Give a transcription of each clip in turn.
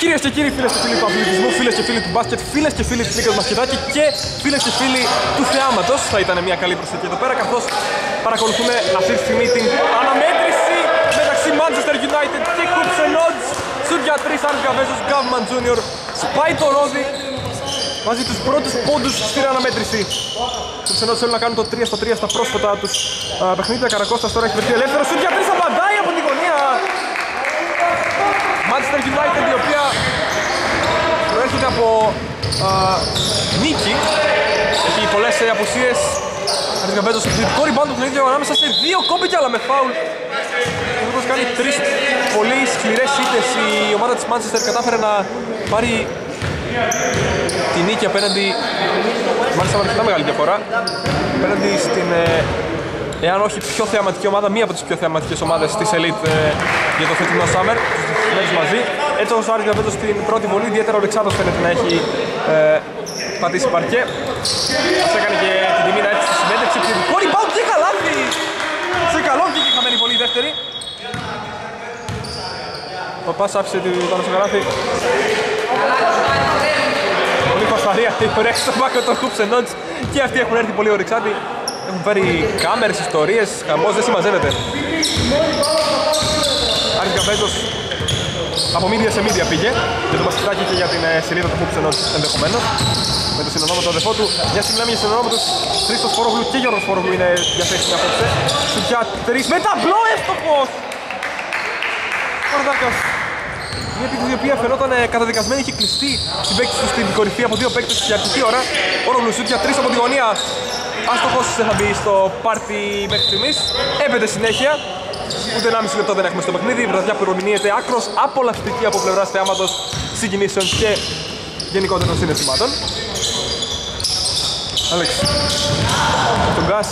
Κυρίες και κύριοι, φίλες και φίλοι του αθλητισμού, φίλες και φίλοι του μπάσκετ, φίλες και φίλοι της Νίκα Μασκετάκη και φίλες και φίλοι του θεάματος, θα ήταν μια καλή προσθήκη εδώ πέρα καθώς παρακολουθούμε αυτή τη στιγμή την αναμέτρηση μεταξύ Manchester United και Hoops and Odds. Στου για τρει Άρης Γαβέζος, Γκάβμαν Junior, σπάει το ρόδι μαζί τους πρώτους πόντους στην αναμέτρηση. Του Xenods θέλουν να κάνουν το 3 στο 3 στα πρόσφατα τους α, παιχνίδια. Καρακώστας τώρα έχει βρεθεί ελεύθερο. Σουτ για 3 απαντάει από την γωνία. Manchester United η οποία προέρχεται από α, νίκη. Έχει πολλές ε, απουσίες. Άρης Γαβέζος επιθετικό rebound του παιχνίδι ανάμεσα σε δύο κόμπικια αλλά με φάουλ. Όπως κάνει τρεις πολύ σκληρές ήττες η ομάδα της Manchester κατάφερε να πάρει τη νίκη απέναντι, μάλιστα με αρκετά μεγάλη διαφορά, απέναντι στην, ε, εάν όχι πιο θεαματική ομάδα, μία από τις πιο θεαματικές ομάδες της Elite ε, για το φετινό Summer, τους μαζί. Έτσι όπως ο Άρης Γαβέτος στην πρώτη βολή, ιδιαίτερα ο Αλεξάνδρος φαίνεται να έχει ε, πατήσει παρκέ. Μας έκανε και την τιμή να έρθει στη συμμέτρηση, επιθετικό rebound και καλάθι! Σε καλό και η χαμένη βολή η δεύτερη. Ο Πας άφησε την πάνω στο καλάθι. Πολύ φασαρία η ωραία στο μπάκο των Hoops and Odds και αυτοί έχουν έρθει πολύ ορεξάτοι. Έχουν φέρει κάμερες, ιστορίες, χαμός, δεν συμμαζεύεται. Άρης Γκαμπέζος από media σε media πήγε για το μπασκετάκι και για την ε, σελίδα του Hoops and Odds ενδεχομένως με το συνονόματο αδερφό του. Για να μιλάμε για συνονόματος, Χρήστος Φορόγλου και Γιώργος Φορόγλου είναι διαθέσιμοι απόψε. Σουτιά τρεις με ταμπλό έστοχος! Παρδάκας μια επίθεση η οποία φαινόταν ε, καταδικασμένη είχε κλειστεί στην παίκτη του στην κορυφή από δύο παίκτες για αρκετή ώρα. Ο Ρογλουσούτ για τρεις από τη γωνία. Άστοχος δεν θα μπει στο πάρτι μέχρι στιγμής. Έπεται συνέχεια. Ούτε 1,5 λεπτό δεν έχουμε στο παιχνίδι. Η βραδιά που προμηνύεται άκρος απολαυστική από πλευράς θεάματος συγκινήσεων και γενικότερων συναισθημάτων. Άλεξ, τον Γκάς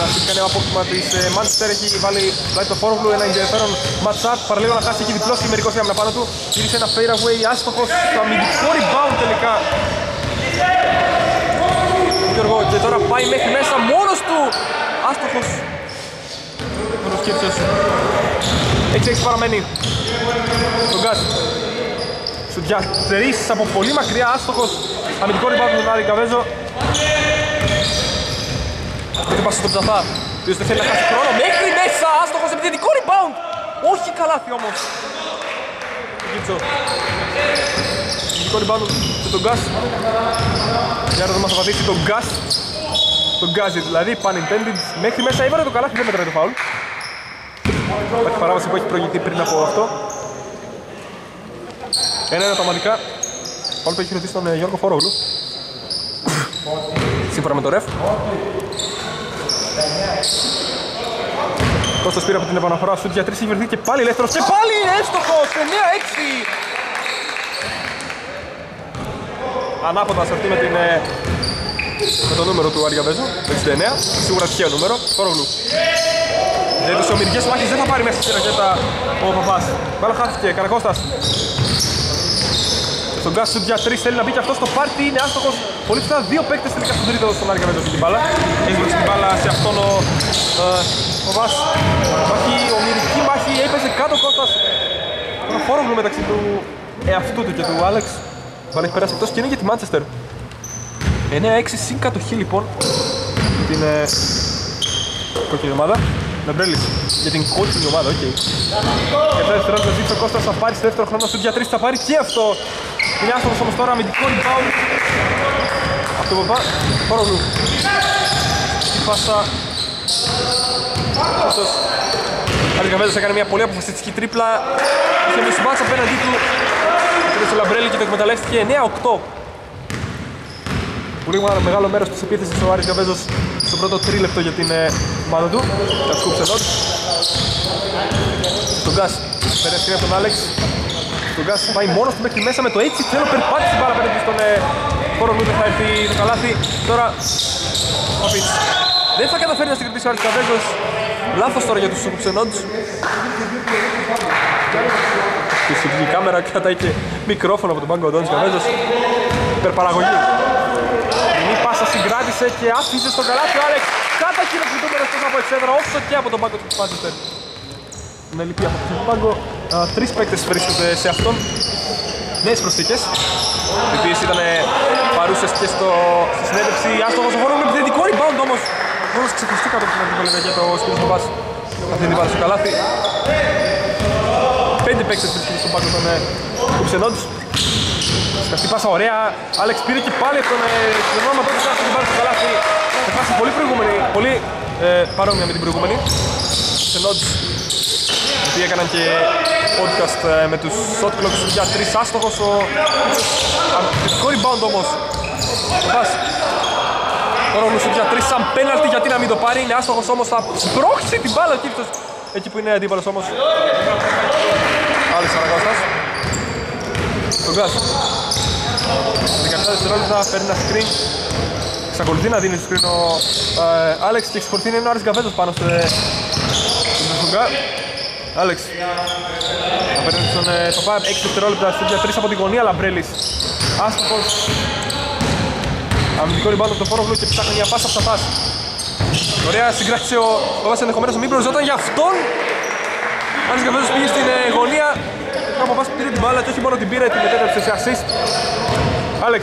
να κάνει ένα απόκτημα της ε, Manchester έχει βάλει, βάλει το φόροβλου, ένα ενδιαφέρον match-up παραλίγο να χάσει, έχει διπλώσει μερικός άμυνα πάνω του γύρισε ένα fade away, άστοχος στο αμυντικό rebound τελικά Γιώργο και τώρα πάει μέχρι μέσα μόνος του. Άστοχος. Μόνος Κίρτσος έτσι έχει παραμένει. Τον Γκάς σου τρεις από πολύ μακριά άστοχος. Αμυντικό rebound του Νάρη Καβέζο. Δεν πάσα στον Ψαθά, ο δεν θέλει να χάσει χρόνο. Μέχρι μέσα, άστοχος. Επιθετικό rebound. Όχι καλάθι όμως. Κίτσο. Επιθετικό rebound σε τον Γκάς. Για να μας απαντήσει τον Γκάς. Τον Γκάζι δηλαδή, pun intended. Μέχρι μέσα έβαλε το καλάθι, δεν μέτραγε το φάουλ. Υπάρχει παράβαση που έχει προηγηθεί πριν από αυτό. Ένα-ένα πραγματικά. Φάουλ που έχει ρωτήσει τον ε, Γιώργο Φορόγλου. Σύμφωνα με το ρεφ. Κώστας πήρε από την επαναφορά σου για 3 έχει βρεθεί και πάλι ελεύθερος και πάλι έστοχος 9-6 Ανάποδα σε αυτή με, την, ε, με το νούμερο του Αριαβέζου 69, σίγουρα τυχαίο νούμερο, Κόρογλου Δεν έδωσε ομιλικές μάχες, δεν θα πάρει μέσα στη ρακέτα ο Παπάς. Μπάλα χάθηκε, Καρακώστας στον Γκάς για 3 θέλει να μπει και αυτός στο πάρτι, είναι άστοχος. Πολύ φυσικά δύο παίκτες τελικά στον τρίτο στον Άρη Καβέντο την μπάλα. Έχεις βρει την μπάλα σε αυτόν ο, ε, ο Βάς. Υπάρχει ομοιρική μάχη, έπαιζε κάτω Κώστας. Ένα φόρογλου μεταξύ του εαυτού του και του Άλεξ. Μπάλα έχει περάσει εκτός και είναι για τη Μάντσεστερ. 9-6 συν κατοχή λοιπόν για την ε, κόκκινη ομάδα. Νεμπρέλης για την κόκκινη ομάδα, OK. Okay. Και τα δευτερόλεπτα ζήτησε ο Κώστας θα πάρει στο δεύτερο χρόνο σου για 3 θα πάρει και αυτό. Είναι άστοχος όμως τώρα αμυντικό rebound. Αυτό που πάει, Χορογλου. Η πάσα. Αυτός. Αλικαβέζος έκανε μια πολύ αποφασιστική τρίπλα. Είχε με συμπάτσα απέναντί του. Πήρε στο Λαμπρέλη και το εκμεταλλεύτηκε 9-8. Πολύ μεγάλο μέρος της επίθεσης ο Άρης Γαβέζος στο πρώτο τρίλεπτο για την ε, ομάδα του. Τα σκούψε εδώ. Στον Γκάς, περάσει από τον Άλεξ. Τον Γκάς πάει μόνος του μέχρι μέσα με το έτσι θέλω περπάτησε μπάλα πέρα στον ε, χώρο του θα έρθει το καλάθι. Τώρα ο Πιτς. Δεν θα καταφέρει να συγκριτήσει ο Άρης Καβέζος. Λάθος τώρα για τους κουψενόντους. Και η κάμερα κρατάει και μικρόφωνο από τον πάγκο Αντώνης Καβέζος. Υπερπαραγωγή. Η πάσα συγκράτησε και άφησε στο καλάθι ο Άλεξ. Κάτα χειροκριτούμενος τόσο από εξέδρα όσο και από τον πάγκο του Μάντσεστερ. Με λυπή από τον πάγκο. Α, Τρεις παίκτες βρίσκονται σε αυτόν. Νέες προσθήκες, οι οποίες ήταν παρούσες και στο, στη συνέντευξη. Άστοχος ο Φόρογλου, επιθετικό rebound όμως. Μόνος ξεχωριστεί κάτω από την αντίπαλη για το Σπύρος Μπαμπάς. Αυτή την βάλει στο καλάθι. Πέντε παίκτες βρίσκονται στον πάγκο των Κουψενόντους. Σκαστή πάσα ωραία. Άλεξ πήρε και πάλι από τον Ζενόμα τότε κάτω την βάλει στο καλάθι. Σε φάση πολύ προηγούμενη, πολύ ε, παρόμοια με την προηγούμενη. Κουψενόντους οι οποίοι έκαναν και podcast ε, με τους shot clocks για τρεις άστοχος ο αμυντικό rebound όμως. Ο Βάς τώρα ο Λουσούτ για τρεις σαν πέναλτι γιατί να μην το πάρει είναι άστοχος όμως θα σπρώξει την μπάλα εκεί, εκεί που είναι αντίπαλος όμως. Άλλος Σαραγώστας τον Γκάς 17 δευτερόλεπτα παίρνει ένα screen. Εξακολουθεί να δίνει screen ο ε, Άλεξ και εξακολουθεί να είναι ο Άρης Γκαβέτος πάνω στο Γκάς Άλεξ. Θα παίρνει στον ε, το 6 δευτερόλεπτα για 3 από τη γωνία Λαμπρέλης. Άστοχος. Αμυντικό ριμπάντο από το Φόρογλου και ψάχνει μια πάσα από τα πας. Ωραία συγκράτησε ο Παπάς ενδεχομένως μην προζόταν για αυτόν. Αν Γκαβέζος πήγε στην ε, γωνία. Ο Παπάς πήρε την μπάλα και όχι μόνο την πήρε, την μετέτρεψε σε assist. Άλεξ.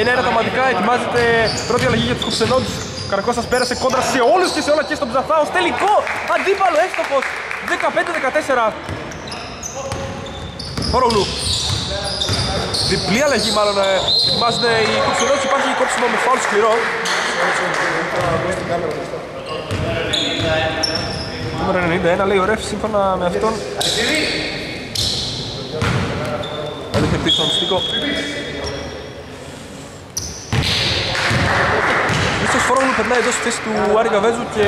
Ένα-ένα τα μαντικά ετοιμάζεται πρώτη αλλαγή για τους κουψενόντους. Καρακώστας πέρασε κόντρα σε όλους και σε όλα και στον Ψαθάος. Τελικό αντίπαλο έστοχος. 15-14. Φορογλου. Διπλή αλλαγή μάλλον ε, ετοιμάζονται οι κουψινότητες. Υπάρχει κόψιμο με φάουλ σκληρό. Νούμερο 91 λέει ο Ρεφ σύμφωνα με αυτόν. Έδειχνε πίσω τον Στίκο. Ίσως Φόρογλου περνάει εδώ στη θέση του Άρη Γαβέζου και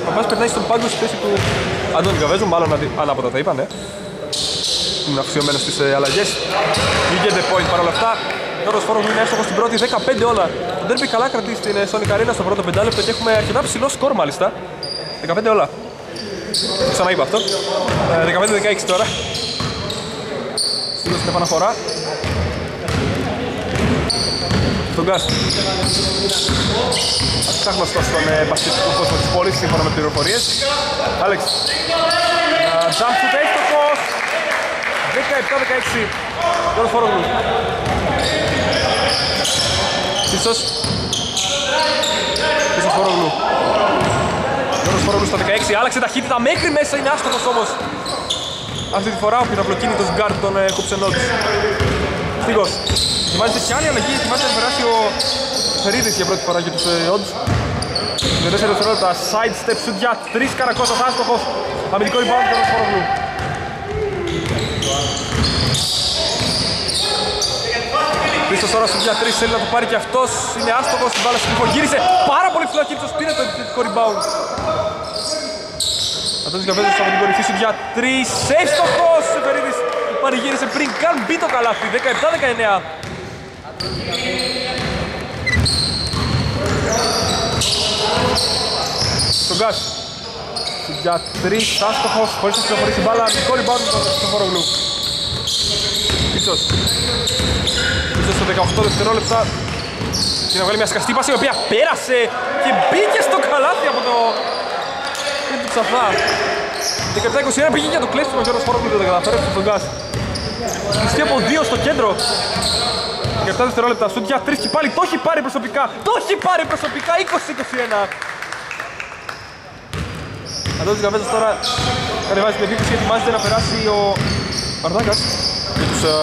ο Παπάς περνάει στον πάγκο στη θέση του Αντώνη Γαβέζου, μάλλον ανάποδα θα είπανε. Είναι αξιωμένος στις ε, αλλαγές. Βγήκε the point παρόλα αυτά. Τώρα ο Φόρογλου είναι έστοχος στην πρώτη, 15 όλα. Το Derby καλά κρατεί στην ε, Sonic Arena στο πρώτο πεντάλεπτο και έχουμε αρκετά ψηλό σκορ μάλιστα. 15 όλα. Ξαναείπα αυτό. 15-16 τώρα. Στην επαναφορά τον Γκάς. Αρκετά γνωστός στον ε, μπασκετικό κόσμο της πόλης, σύμφωνα με πληροφορίες. Άλεξ. Jump shoot έστοχος. 17-16. Τώρα Φόρογλου. Πίσος. Πίσος Φόρογλου. Γιώργος Φόρογλου στα 16. Άλλαξε ταχύτητα μέχρι μέσα, είναι άστοχος όμως. Αυτή τη φορά ο πυραυλοκίνητος γκαρντ των ε, Hoops and Odds. Στίγος. Ετοιμάζεται και άλλη αλλαγή, ετοιμάζεται να περάσει ο Φερίδης για πρώτη φορά για τους Odds. Με 4 δευτερόλεπτα, side step shoot για 3 καρακώσας άστοχος. Αμυντικό rebound για τον Φόρογλου. Πίστος τώρα shoot για 3, θέλει να το πάρει και αυτός, είναι άστοχος, την μπάλα στην γύρισε πάρα πολύ ψηλά και πήρε το επιθετικό rebound. Αντώνης Γαβέζος από την κορυφή σου για 3, εύστοχος, Φερίδης παρηγύρισε πριν καν μπει το καλάθι, 17-19. Στον Γκάς. Για τρεις, άστοχος, χωρίς να ξεχωρίσει την μπάλα, μικρό rebound στον Φορογλού. Πίσος. Πίσος στο 18 δευτερόλεπτα. Και να βγάλει μια σκαστή πάση η οποία πέρασε και μπήκε στο καλάθι από το... Είναι του ψαθά. 17-21 πήγε για το κλέψιμο ο Γιώργος Φορογλού, δεν τα καταφέρει στον Γκάς. Σκιστή από δύο στο κέντρο. 17 δευτερόλεπτα, σουτ για 3 και πάλι το έχει πάρει προσωπικά. Το έχει πάρει προσωπικά, 20-21. Αντώνης Γαβέζος τώρα κατεβάζει την επίθεση και ετοιμάζεται να περάσει ο Παρδάκας για τους ε,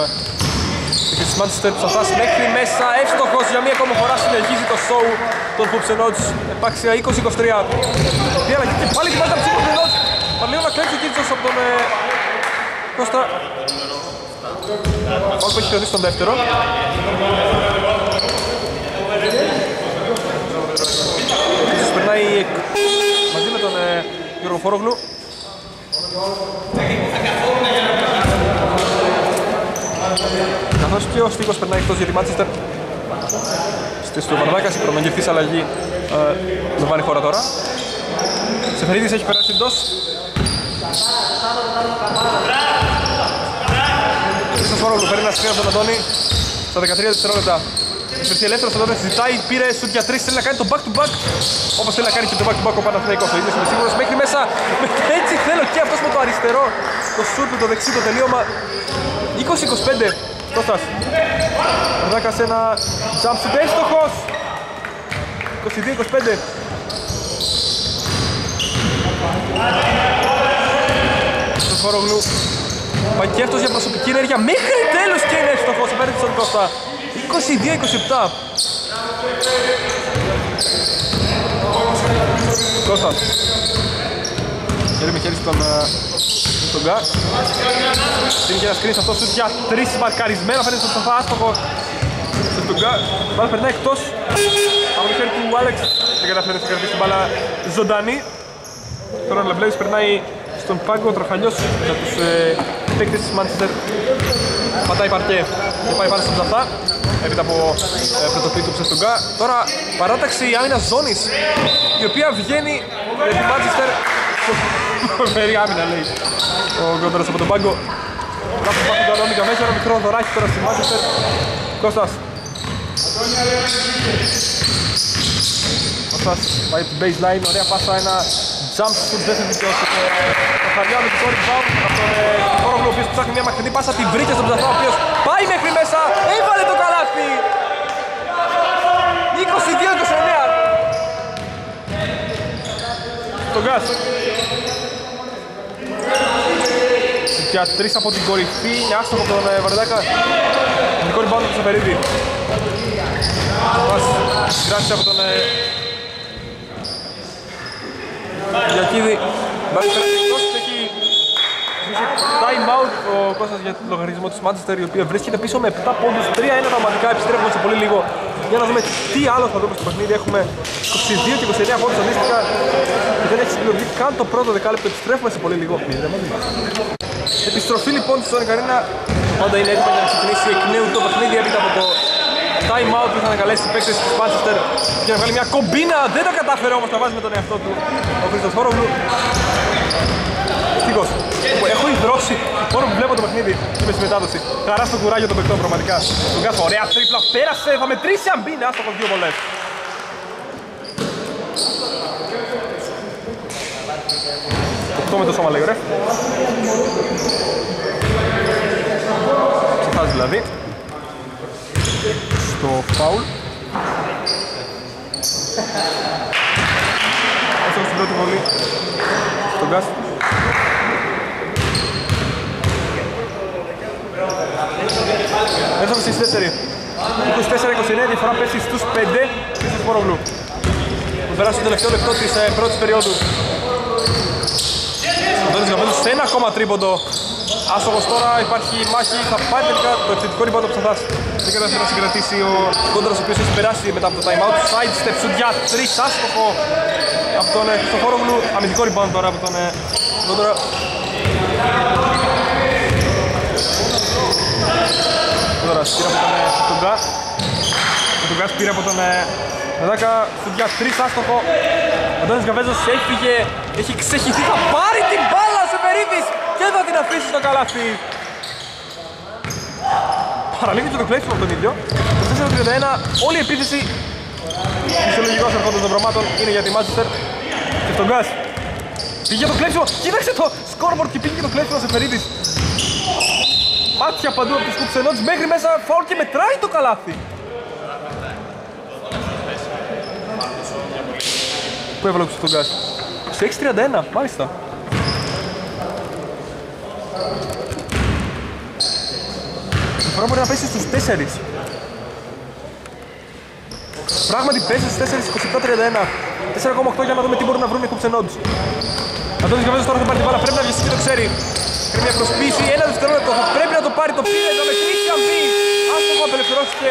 της Manchester τους αυτάς μέχρι μέσα, εύστοχος για μία ακόμα φορά συνεχίζει το show των Ποψενότς επάξια 20-23 Τι αλλαγή και πάλι ετοιμάζεται από τους Ποψενότς Πάλι να κλέψει ο Κίτσος από τον ε, Κώστα Πάω που έχει κρατήσει τον δεύτερο. Ίσως περνάει μαζί με τον ε, Γιώργο Φόρογλου. Καθώς και ο Στίκος περνάει εκτός για τη Μάτσεστερ. Στη του Βαρδάκας η προμεγγευτής αλλαγή ε, λαμβάνει χώρα τώρα. Σεφερίδης έχει περάσει εντός. Χρήστος Φόρογλου παίρνει ένα σκρίνο από τον Αντώνη στα 13 δευτερόλεπτα. Υπηρεσία ελεύθερος εδώ δεν συζητάει, πήρε σουτ για τρεις, θέλει να κάνει το back to back όπως θέλει να κάνει και το back to back ο Παναθηναϊκός. Ο ίδιος είμαι σίγουρος μέχρι μέσα, έτσι θέλω και αυτός με το αριστερό, το σουτ με το δεξί, το τελείωμα. 20-25, Κώστας. Ρδάκας ένα jump shoot, έστοχος. 22-25. Στο Φορογλου. Πάει και αυτός για προσωπική ενέργεια μέχρι τέλος και είναι εύστοχος. Απέναντι στον Κώστα. 22-27. Κώστας. Χέρι με χέρι στον, ε, στον Γκά. Δίνει και ένα screen σε αυτό σουτ για τρεις μαρκαρισμένα. Φαίνεται στον Σοφά άστοχο. Στον Γκά. Μπάλα περνάει εκτός. Από το χέρι του Άλεξ. Δεν καταφέρει να κρατήσει την μπάλα ζωντανή. Τώρα ο Λεμπλέης περνάει στον πάγκο τραχαλιός για τους ε, παίκτες της Manchester. Πατάει παρκέ και πάει πάνω στον Τζαφά. Έπειτα από ε, πρωτοφύτη του Ψευτογκά. Τώρα παράταξη άμυνας ζώνης η οποία βγαίνει για τη Manchester. Φέρει άμυνα λέει ο Γκόντρος από τον πάγκο. Κάθε πάγκο του Αλόνικα μέσα, ένα μικρό δωράκι τώρα στη Manchester. Κώστας. Κώστας πάει από την baseline, ωραία πάσα, ένα jump shoot δεν θα δικαιώσει το χαλιά με το core rebound από τον Κόρογλου ο οποίος ψάχνει μια μακρινή πάσα, την βρήκε στον Ψαθά ο οποίος πάει μέχρι μέσα, έβαλε το καλάθι. 22-29 Τον Γκάς για τρεις από την κορυφή, είναι άστοχο από τον Βαρδάκα. Νικό rebound από τον Σεφερίδη Μας κράτησε από τον Γιακίδη. Μάλιστα. εκτός έχει time out ο Κώστας για τον λογαριασμό της Manchester η οποία βρίσκεται πίσω με 7 πόντους. 3-1 πραγματικά επιστρέφουμε σε πολύ λίγο. Για να δούμε τι άλλο θα δούμε στο παιχνίδι. Έχουμε 22 και 29 πόντους αντίστοιχα. Και δεν έχει συμπληρωθεί καν το πρώτο δεκάλεπτο επιστρέφουμε σε πολύ λίγο. Επιστροφή λοιπόν στον Καρίνα. Πάντα είναι έτοιμο για να ξεκινήσει εκ νέου το παιχνίδι έπειτα από το time out που είχαν καλέσει οι παίκτες της Manchester. Για να βγάλει μια κομπίνα, δεν το κατάφερε όμως να βάζει με τον εαυτό του ο Χριστοφόρογλου δυστυχώς. Έχω υδρώσει μόνο που βλέπω το παιχνίδι. Είμαι στη μετάδοση. Χαρά στο κουράγιο των παιχτών πραγματικά. Τον κάθε ωραία τρίπλα πέρασε. Θα μετρήσει αν μπει να δύο βολές. Αυτό με το σώμα λέει, ωραία. Ξεχάζει δηλαδή. Στο φάουλ. Όσο στην πρώτη βολή. Στον γκάσο. 24. 24-29, διαφορά πέσει στους 5 πίσω του Μορογλού. Θα περάσει το τελευταίο λεπτό της ε, πρώτης περίοδου. Αντώνης Γαβέλης σε ένα ακόμα τρίποντο. Άστοχος τώρα, υπάρχει μάχη, θα πάει τελικά το επιθετικό rebound από θα φτάσει. Δεν κατάφερε να συγκρατήσει ο κόντρας ο οποίος έχει περάσει μετά από το time out. Side step, shoot για 3, άστοχο από τον ε, Χρυστοφόρογλου. Αμυντικό rebound τώρα από τον ε, κόντρα. Κόντρος πήρε από τον Γκάς. Ο Γκάς πήρε από τον Δάκα σου για 3, άστοχο. Ο Αντώνης Γαβέζος έφυγε, έχει ξεχυθεί, θα πάρει την μπάλα σε περίπτωση και θα την αφήσει στο καλάθι. Παραλίγο και το κλέψιμο από τον ίδιο. Το 4-31, όλη η επίθεση φυσιολογικός ερχόντων των πραγμάτων είναι για τη Manchester και τον Γκάς. Πήγε το κλέψιμο, κοίταξε το scoreboard και πήγε και το κλέψιμο σε περίπτωση. Μάτια παντού από τους κουψενότες μέχρι μέσα φάουλ και μετράει το καλάθι. Πού έβαλε ο τον Γκάς. Σε 6-31, μάλιστα. Η φορά μπορεί να πέσει στους 4. Πράγματι πέσει στους 4, 27-31. 4,8 για να δούμε τι μπορούν να βρουν οι κουψενόντους. Αντώνης Γαβέζος τώρα θα πάρει την μπάλα, πρέπει να βγει και το ξέρεις. Πρέπει μια προσποίηση, ένα δευτερόλεπτο, θα πρέπει να το πάρει το πήρε, το μετρήσει αν μπει. Άστοχο απελευθερώθηκε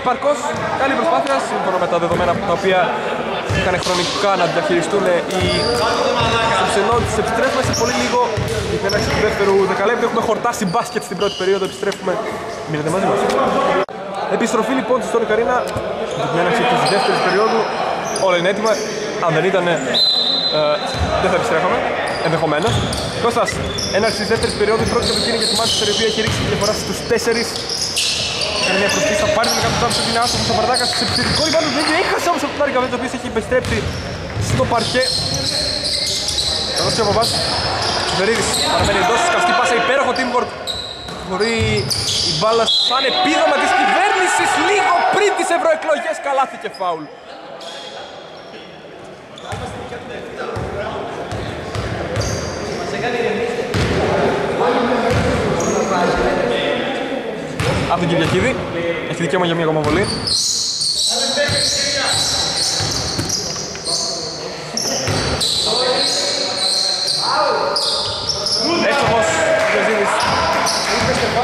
επαρκώς. Καλή προσπάθεια, σύμφωνα με τα δεδομένα τα οποία είχαν χρονικά να διαχειριστούν οι Σουψενόντες. Επιστρέφουμε σε πολύ λίγο. Η πέναξη του δεύτερου δεκαλέπτου έχουμε χορτάσει μπάσκετ στην πρώτη περίοδο. Επιστρέφουμε. Μείνετε μαζί μας. Επιστροφή λοιπόν στη Στόνη Καρίνα. Την πέναξη της δεύτερης περίοδου. Όλα είναι έτοιμα. Αν δεν ήταν, ε, δεν θα επιστρέφαμε. Ενδεχομένως. Κώστας, έναρξη της δεύτερης περίοδου. Η πρώτη κατοχή είναι για τη Manchester η οποία έχει ρίξει τη διαφορά στους 4. Κάνει μια προσπίση, θα πάρει την κάτω του είναι άστοχος ο Μπαρδάκας σε επιθετικό rebound του Δίδιο. Έχασε όμως από τον Άρη Καβέτζο, ο οποίος έχει επιστρέψει στο παρκέ. Θα δώσει ο Παπάς. Βερίδης παραμένει εντός, σκαστή πάσα υπέροχο teamwork. Μπορεί η μπάλα σαν επίδομα της κυβέρνησης λίγο πριν τις ευρωεκλογές καλάθηκε φάουλ. Από τον Κυριακίδη. Έχει δικαίωμα για μια ακόμα βολή. Έστοχος Κυριακίδης.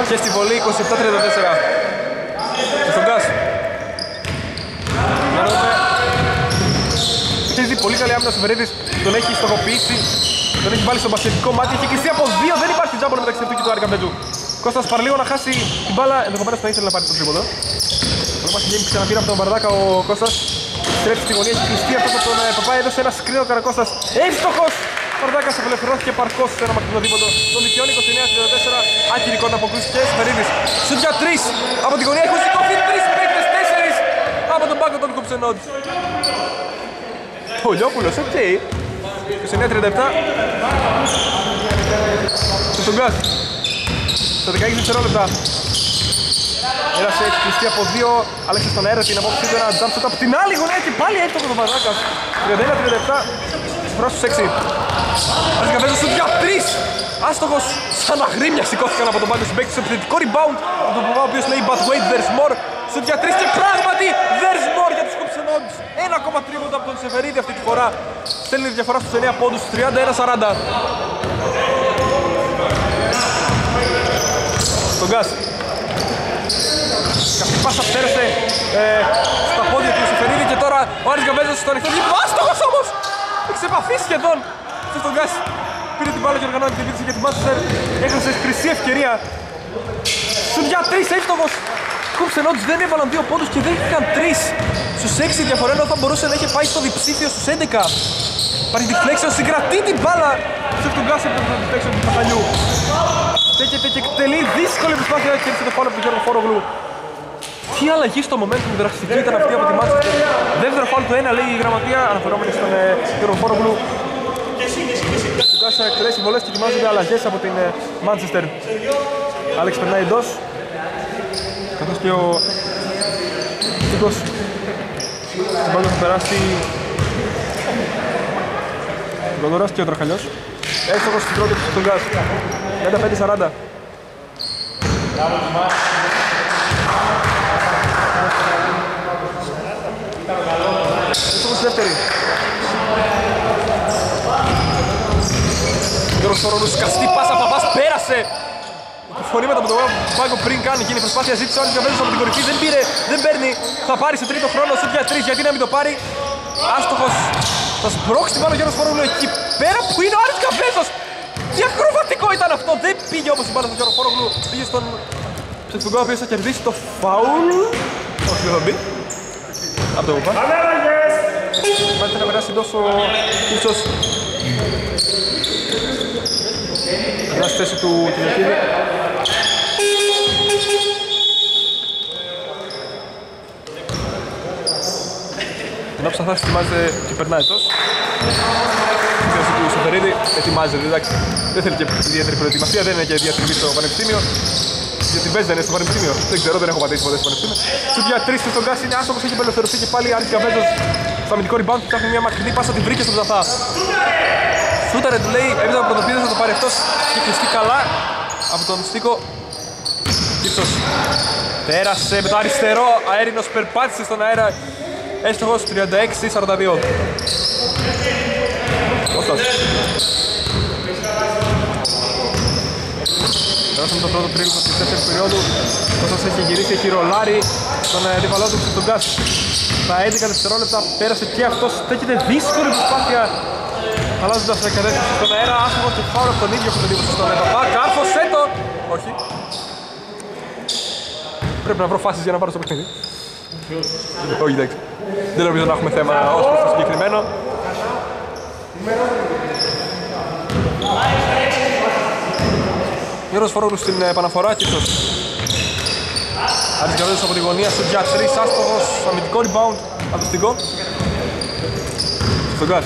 Και στη βολή 27-34. Και στον Γκάς. Να δούμε. Χτίζει πολύ καλή άμυνα ο Σεβερίδης. Τον έχει στοχοποιήσει. Τον έχει βάλει στο μπασκετικό μάτι. Έχει κλειστεί από δύο. Δεν υπάρχει τζάμπολ μεταξύ αυτού και του Άρη Καμπέτζου. Κώστας παραλίγο να χάσει την μπάλα. Ενδεχομένως θα ήθελε να πάρει το τρίποδο. Το μας game ξαναπήρε από τον Βαρδάκα ο Κώστας. Στρέφει στη γωνία, έχει κλειστεί αυτό από τον ε, Παπά. Έδωσε ένα σκρίνο ο Καρακώστας. Εύστοχος! Βαρδάκας απελευθερώθηκε παρκώς σε ένα μακρινό δίποτο. Τον δικαιώνει 29-34. Άκυρη κόρνα από Κρούς και Σφαιρίδης. Σουτ για 3 από την γωνία. Έχουν σηκωθεί 3 παίκτες, 4 από τον πάγκο των Κουψενόντ. Ο Λιόπουλος, οκ. 29-37. Στον Γκάς. Στα 16 δευτερόλεπτα. Έρασε έχει κλειστεί από δύο, αλλά έχει στον αέρα την απόψη του ένα jump shot από την άλλη γωνία και πάλι εύστοχο το Βαρδάκας. 31-37 προς τους 6. Άρχισε καφέζος σου για 3. Άστοχος σαν αγρίμια σηκώθηκαν από τον πάγκο συμπέκτη στο επιθετικό rebound από τον Παπά ο οποίος λέει but wait there's more. Σου για 3 και πράγματι there's more για τους Κουψενόντς. Ένα ακόμα τρίποντο από τον Σεβερίδη αυτή τη φορά. Στέλνει τη διαφορά στους 9 πόντους 31-40. Στον Γκάς. Καυτή πάσα πέρασε ε, στα πόδια του Σεφερίδη και τώρα ο Άρης Γκαβέζος στο ανοιχτό γήπεδο. Άστοχος όμως! Έχει επαφή σχεδόν στον Γκάς. Πήρε την μπάλα και οργανώνει την επίθεση για την Μάντσεστερ. Έχασε χρυσή ευκαιρία. Στον για τρεις εύστοχος. Κουψενόντς δεν έβαλαν δύο πόντους και δέχτηκαν τρεις. Στους έξι διαφορά ενώ θα μπορούσε να είχε πάει στο διψήφιο στους 11. Υπάρχει deflection, συγκρατεί την μπάλα σε τον Γκάς από το deflection του Παχαλιού. Στέκεται και εκτελεί δύσκολη προσπάθεια και έρθει το φάουλ από τον Γιώργο Φόρογλου. Τι αλλαγή στο momentum δραστική ήταν αυτή από τη Manchester. Δεύτερο φάουλ του 1 λέει η γραμματεία αναφερόμενη στον ε, Γιώργο Φόρογλου. Του Γκάς θα εκτελέσει βολές και ετοιμάζονται αλλαγές από την ε, Manchester. Άλεξ περνάει εντός. Καθώς και ο Τίκος την μπάλα θα περάσει Γκοντοράς και ο Τραχαλιός. Έστοχος στην πρώτη του Γκάς. 35-40. Έστοχος δεύτερη. Γιώργος Θορόνους, σκαστή πάσα, Παπάς πέρασε. Φωνήματα από τον πάγκο πριν κάνει γίνει προσπάθεια ζήτησε ο Άρης Καβέζος από την κορυφή, δεν πήρε, δεν παίρνει. Θα πάρει σε τρίτο χρόνο, σε για τρεις, γιατί να μην το πάρει. Άστοχος, θα σπρώξει την πάνω ο Γιώργος Φορόγλου εκεί πέρα που είναι ο Άρης Καβέζος. Τι ακροβατικό ήταν αυτό, δεν πήγε όπως η μπάλα στον Γιώργο Φορόγλου, πήγε στον Ψεφουγκό ο οποίος θα κερδίσει το φάουλ. Όχι, δεν θα μπει. Από το Πουπά. Μάλιστα να περάσει τόσο ίσως Περνά στη θέση του Κυριακίδη. Ενώ ψαθάς ετοιμάζεται και περνάει τόσο. Στη θέση του Σοφερίδη ετοιμάζεται, εντάξει. Δεν θέλει και ιδιαίτερη προετοιμασία, δεν είναι και διατριβή στο πανεπιστήμιο. Γιατί παίζει δεν είναι στο πανεπιστήμιο. Δεν ξέρω, δεν έχω πατήσει ποτέ στο πανεπιστήμιο. Σου για τρεις και στον Γκάς είναι άσχομος, έχει απελευθερωθεί και πάλι Άρης Καβέντος στο αμυντικό rebound του ψάχνει μια μακρινή πάσα, την βρήκε στον Ζαθά. Σούταρε του λέει, έπειτα από πρωτοπίδες θα το πάρει αυτός και κλειστεί καλά από τον Στίκο. Κύψος πέρασε με το αριστερό, αέρινος περπάτησε στον αέρα. Έστοχος 36-42. Κώστας. Περάσαμε το πρώτο τρίλεπτο της δεύτερης περίοδου. Κώστας έχει γυρίσει, έχει ρολάρει στον αντίπαλό του στον Γκάς. Στα 11 δευτερόλεπτα πέρασε και αυτός. Στέκεται δύσκολη προσπάθεια αλλάζοντας τα κατεύθυνση στον αέρα. Άσχημο και φάουλ από τον ίδιο που τον τύπωσε στον Παπά. Κάρφωσε το! Όχι. Πρέπει να βρω φάσεις για να πάρω στο παιχνίδι. Όχι, εντάξει. Δεν νομίζω να έχουμε θέμα ως προς το συγκεκριμένο. Γιώργος Φορόγλου στην επαναφορά και ίσως Άρης Γαβέζος από τη γωνία στο για 3, άστοχος, αμυντικό rebound, αντιστικό. Στον Γκάς.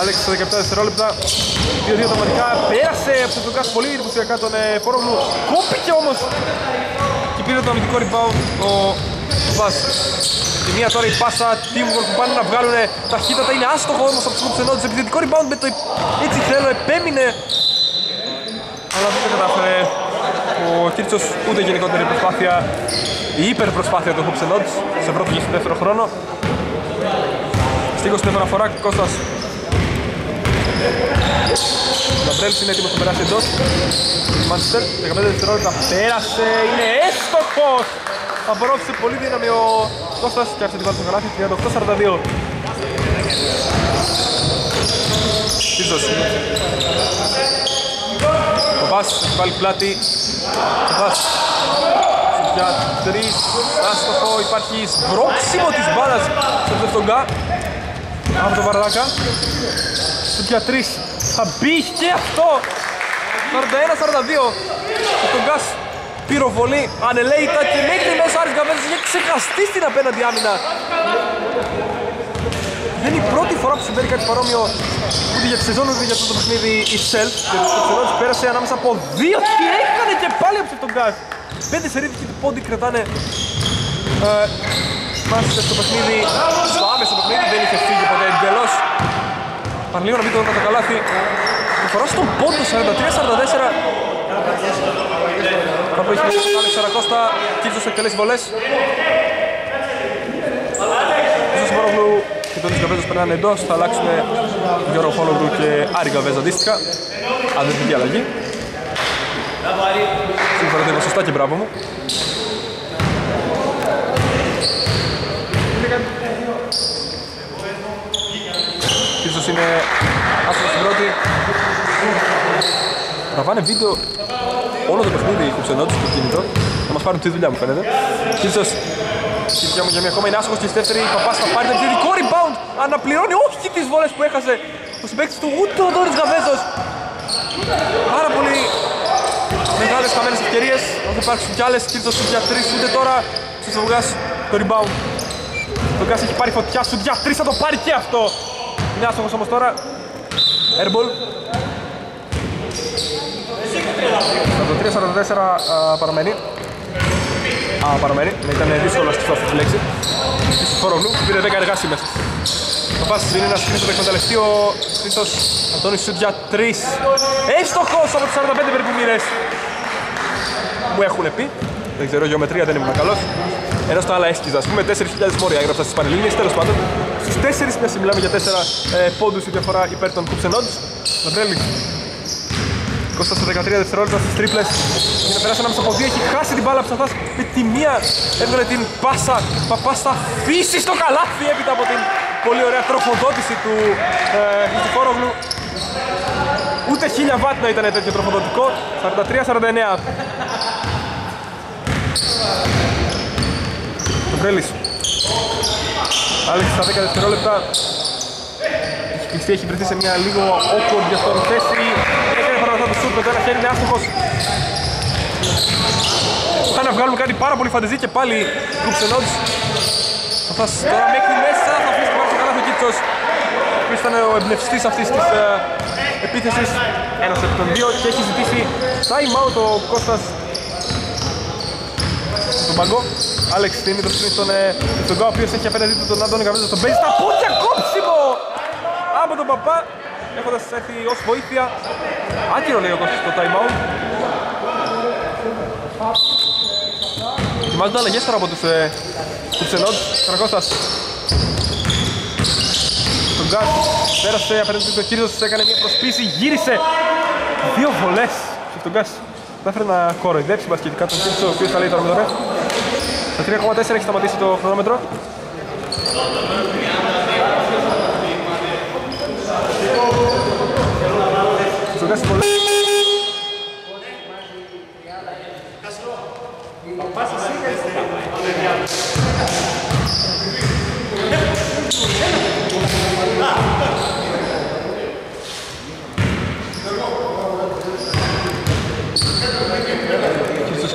Άλεξ στα 17 δευτερόλεπτα, 2-2 automatica, πέρασε από τον Γκάς πολύ εντυπωσιακά τον ε, Φόρογλου, κόπηκε όμως και πήρε το αμυντικό rebound ο Βάς. Τη μία τώρα η πάσα teamwork που πάνε να βγάλουν ταχύτατα είναι άστοχο όμως από τους κουψενότητες επιθετικό rebound με το έτσι θέλω επέμεινε. Αλλά δεν το κατάφερε ο Κίρτσος ούτε γενικότερη προσπάθεια η υπερπροσπάθεια του Hoops σε πρώτο και στο δεύτερο χρόνο Στίγος στην επαναφορά Κώστας Λαμπρέλης είναι έτοιμος να περάσει εντός. Μάντσεστερ, 15 δευτερόλεπτα πέρασε, είναι έστοχος Απορρόφησε πολύ δύναμη ο Κώστας και άρχισε την βάλει στο καλάθι 38-42 Κίρτσος Ο Πας έχει βάλει πλάτη. Ο Πας για τρεις. Άστοχο υπάρχει σμπρόξιμο της μπάλας στο Ζευτογκά από τον Βαρδάκα Σουτ για τρεις θα μπει και αυτό. 41-42 ο Τογκάς πυροβολή ανελέητα και μέχρι μέσα Άρης Γκαβέζος είχε ξεχαστεί στην απέναντι άμυνα. Δεν είναι η πρώτη φορά που συμβαίνει κάτι παρόμοιο ούτε για τη σεζόν ούτε για αυτό το παιχνίδι itself και το Σκοτσερός πέρασε ανάμεσα από δύο και έκανε και πάλι από τον Γκάς. Πέντε σερίφικοι του πόντι κρατάνε ε, μάλιστα στο παιχνίδι, στο άμεσο παιχνίδι. Δεν είχε φύγει ποτέ εντελώς Παραλίγο να μην το το καλάθι. Φορά στον πόντο 43-44 Κάπου έχει μέσα στον Άλεξ Σαρακώστα Κίτσος εκτελέσει βολές. Ίσως Μόρογλου και τον Ισκαβέζος περνάνε εντός. Θα αλλάξουν Γιώργο Φόλογλου και Άρη Γκαβέζα αντίστοιχα. Αδερφική αλλαγή. Σύμφωνα το είπα σωστά και μπράβο μου Ίσως είναι άσχημα στην πρώτη. Τραβάνε βίντεο όλο το παιχνίδι οι κουψενότητες στο κινητό. Να μας πάρουν τη δουλειά μου φαίνεται. Ίσως η δουλειά μου για μια ακόμα είναι άσχος και στη δεύτερη Παπάς θα πάρει το επιθετικό rebound. Αναπληρώνει όχι τις βόλες που έχασε ο συμπαίκτης του ούτε ο Δόρης Γαβέζος. Πάρα πολύ μεγάλες χαμένες ευκαιρίες. Αν θα υπάρξουν κι άλλες Κίρτος για τρεις ούτε τώρα στους Βουγάς το rebound. Το Γκάς έχει πάρει φωτιά σου για τρεις θα το πάρει και αυτό είναι άστοχος όμως τώρα. Airball το 3-44 παραμένει. Α, παραμένει, ήταν δύσκολο να σκεφτώ αυτή τη λέξη. Ίσως Φορογλου, πήρε 10 εργάσιμες Το πας είναι ένα σκρίνο το εκμεταλλευτεί ο Χρήστος Αντώνης Σουτ για 3 Έστοχος από τις 45 περίπου μοίρες Μου έχουν πει δεν ξέρω, γεωμετρία δεν ήμουν καλός. Ενώ στα άλλα έσκυζα, ας πούμε, 4.000 μόρια έγραψα στις Πανελλήνιες, τέλος πάντων. Στους 4 μιας μιλάμε για 4 ε, πόντους η διαφορά υπέρ των Coops and Odds. Λαμπρέλη. Κώστα στα 13 δευτερόλεπτα στις τρίπλες. Για να περάσει ανάμεσα από δύο, έχει χάσει την μπάλα ψαθάς. Με τη μία έβγαλε την πάσα. Παπάς θα αφήσει στο καλάθι έπειτα από την πολύ ωραία τροφοδότηση του ε, Ούτε χίλια βάτ να ήταν τέτοιο τροφοδοτικό. 43-49. Το Μπρέλης. Άλεξ στα 10 δευτερόλεπτα. Έχει κλειστεί, έχει βρεθεί σε μια λίγο awkward για αυτόν θέση. Έκανε παραδοτά το σουτ με το ένα χέρι, είναι άστοχος. Θα να βγάλουμε κάτι πάρα πολύ φαντεζή και πάλι Κουψενόντς. Θα φτάσει τώρα μέχρι μέσα, θα αφήσεις το μάτι καλά ο Κίτσος. Ο ήταν ο εμπνευστής αυτής της uh, επίθεσης. Ένας από τον δύο και έχει ζητήσει time out ο Κώστας στον παγκό. Άλεξ στείνει το σκριν στον, ε, στον Γκά, ο οποίος έχει απέναντι του τον Άντωνη Καβέζο στον παίζει στα πόδια κόψιμο από τον Παπά έχοντας έρθει ως βοήθεια. Άκυρο λέει ο Κώστας στο time out. Ετοιμάζονται αλλαγές τώρα από τους ε, Κουψενόντς, Καρακώστας Στον Γκάρ, πέρασε απέναντι του. Κύριος, έκανε μια προσπίση, γύρισε. Δύο βολές στον Γκάς θα έφερε να κοροϊδέψει μπασκετικά τον Κίρτσο, ο οποίος θα λέει τώρα με τώρα. Στα 3,4 έχει σταματήσει το χρονόμετρο. Στο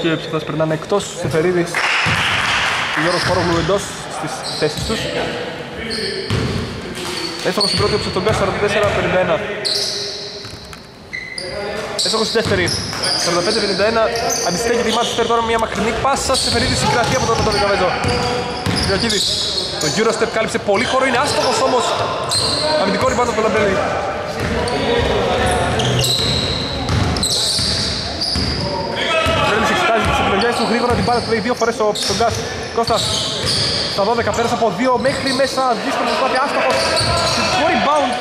και ο Ψυχτάς περνάνε εκτός, Σεφερίδης και Γιώργος Χόρογλου εντός στις θέσεις τους. Έστοχος στην πρώτη όψη τον Γκάς 44-51. Έστοχος στη δεύτερη 45-51. Αντιστέκεται η Μάτσεστερ τώρα μια μακρινή πάσα. Σεφερίδης συγκρατεί από τον Αντώνη Καβέζο. Κυριακίδης. Το Eurostep κάλυψε πολύ χώρο, είναι άστοχος όμως. Αμυντικό ριμπάντο από τον Λαμπέλη. αλλάξουν γρήγορα την μπάλα, λέει δύο φορές ο στον Κώστας στα 12 πέρασε από 2 μέχρι μέσα, δύσκολη προσπάθεια, άστοχος, συντικό rebound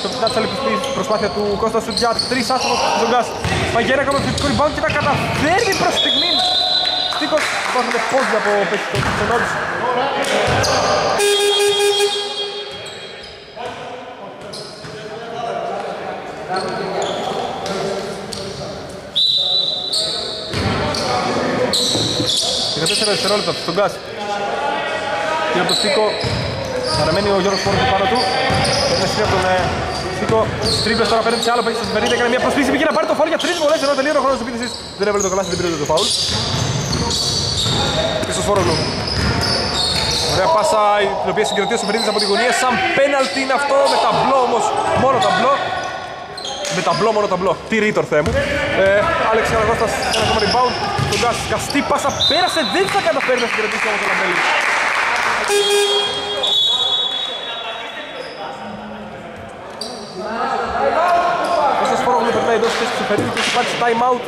στο πιτάτσαλεπιστή προσπάθεια του Κώστας Σουτζιάτ, τρεις άστοχος στον Γκάς. Παγιέρακο με θετικό rebound και τα καταφέρνει προς τη στιγμή. Στίκος, βάζονται πόδια από πέτσι το ξενόντις. 14 δευτερόλεπτα στον Γκάς. Πήρε από τον Σίκο. Παραμένει ο Γιώργος Πόρος πάνω του. Παίρνει σύντομα τον ε, Σίκο. Τρίπλες τώρα παίρνει σε άλλο παίκτης στην Περίδα. Έκανε μια προσπίση. Πήγε να πάρει το φάουλ για τρεις βολές. Ενώ τελείωνε ο χρόνος. Δεν έβαλε το καλά στην του φάουλ. Πίσω Ωραία πάσα την οποία συγκρατεί ο Σεφερίδης από τη γωνία σαν πέναλτι είναι αυτό με ταμπλό όμως μόνο ταμπλό με ταμπλό, μόνο ταμπλό. Τι ρίτορ θέ μου. Ε, Άλεξ Καραγώστας, ένα ακόμα rebound. Τον Γκάς, καστή πάσα, πέρασε, δεν θα καταφέρει να συγκρατήσει όμως ο Λαμπέλη. Κώστας Φόρογλου περνάει εντός της Σουφερίδη και έχει υπάρξει time out.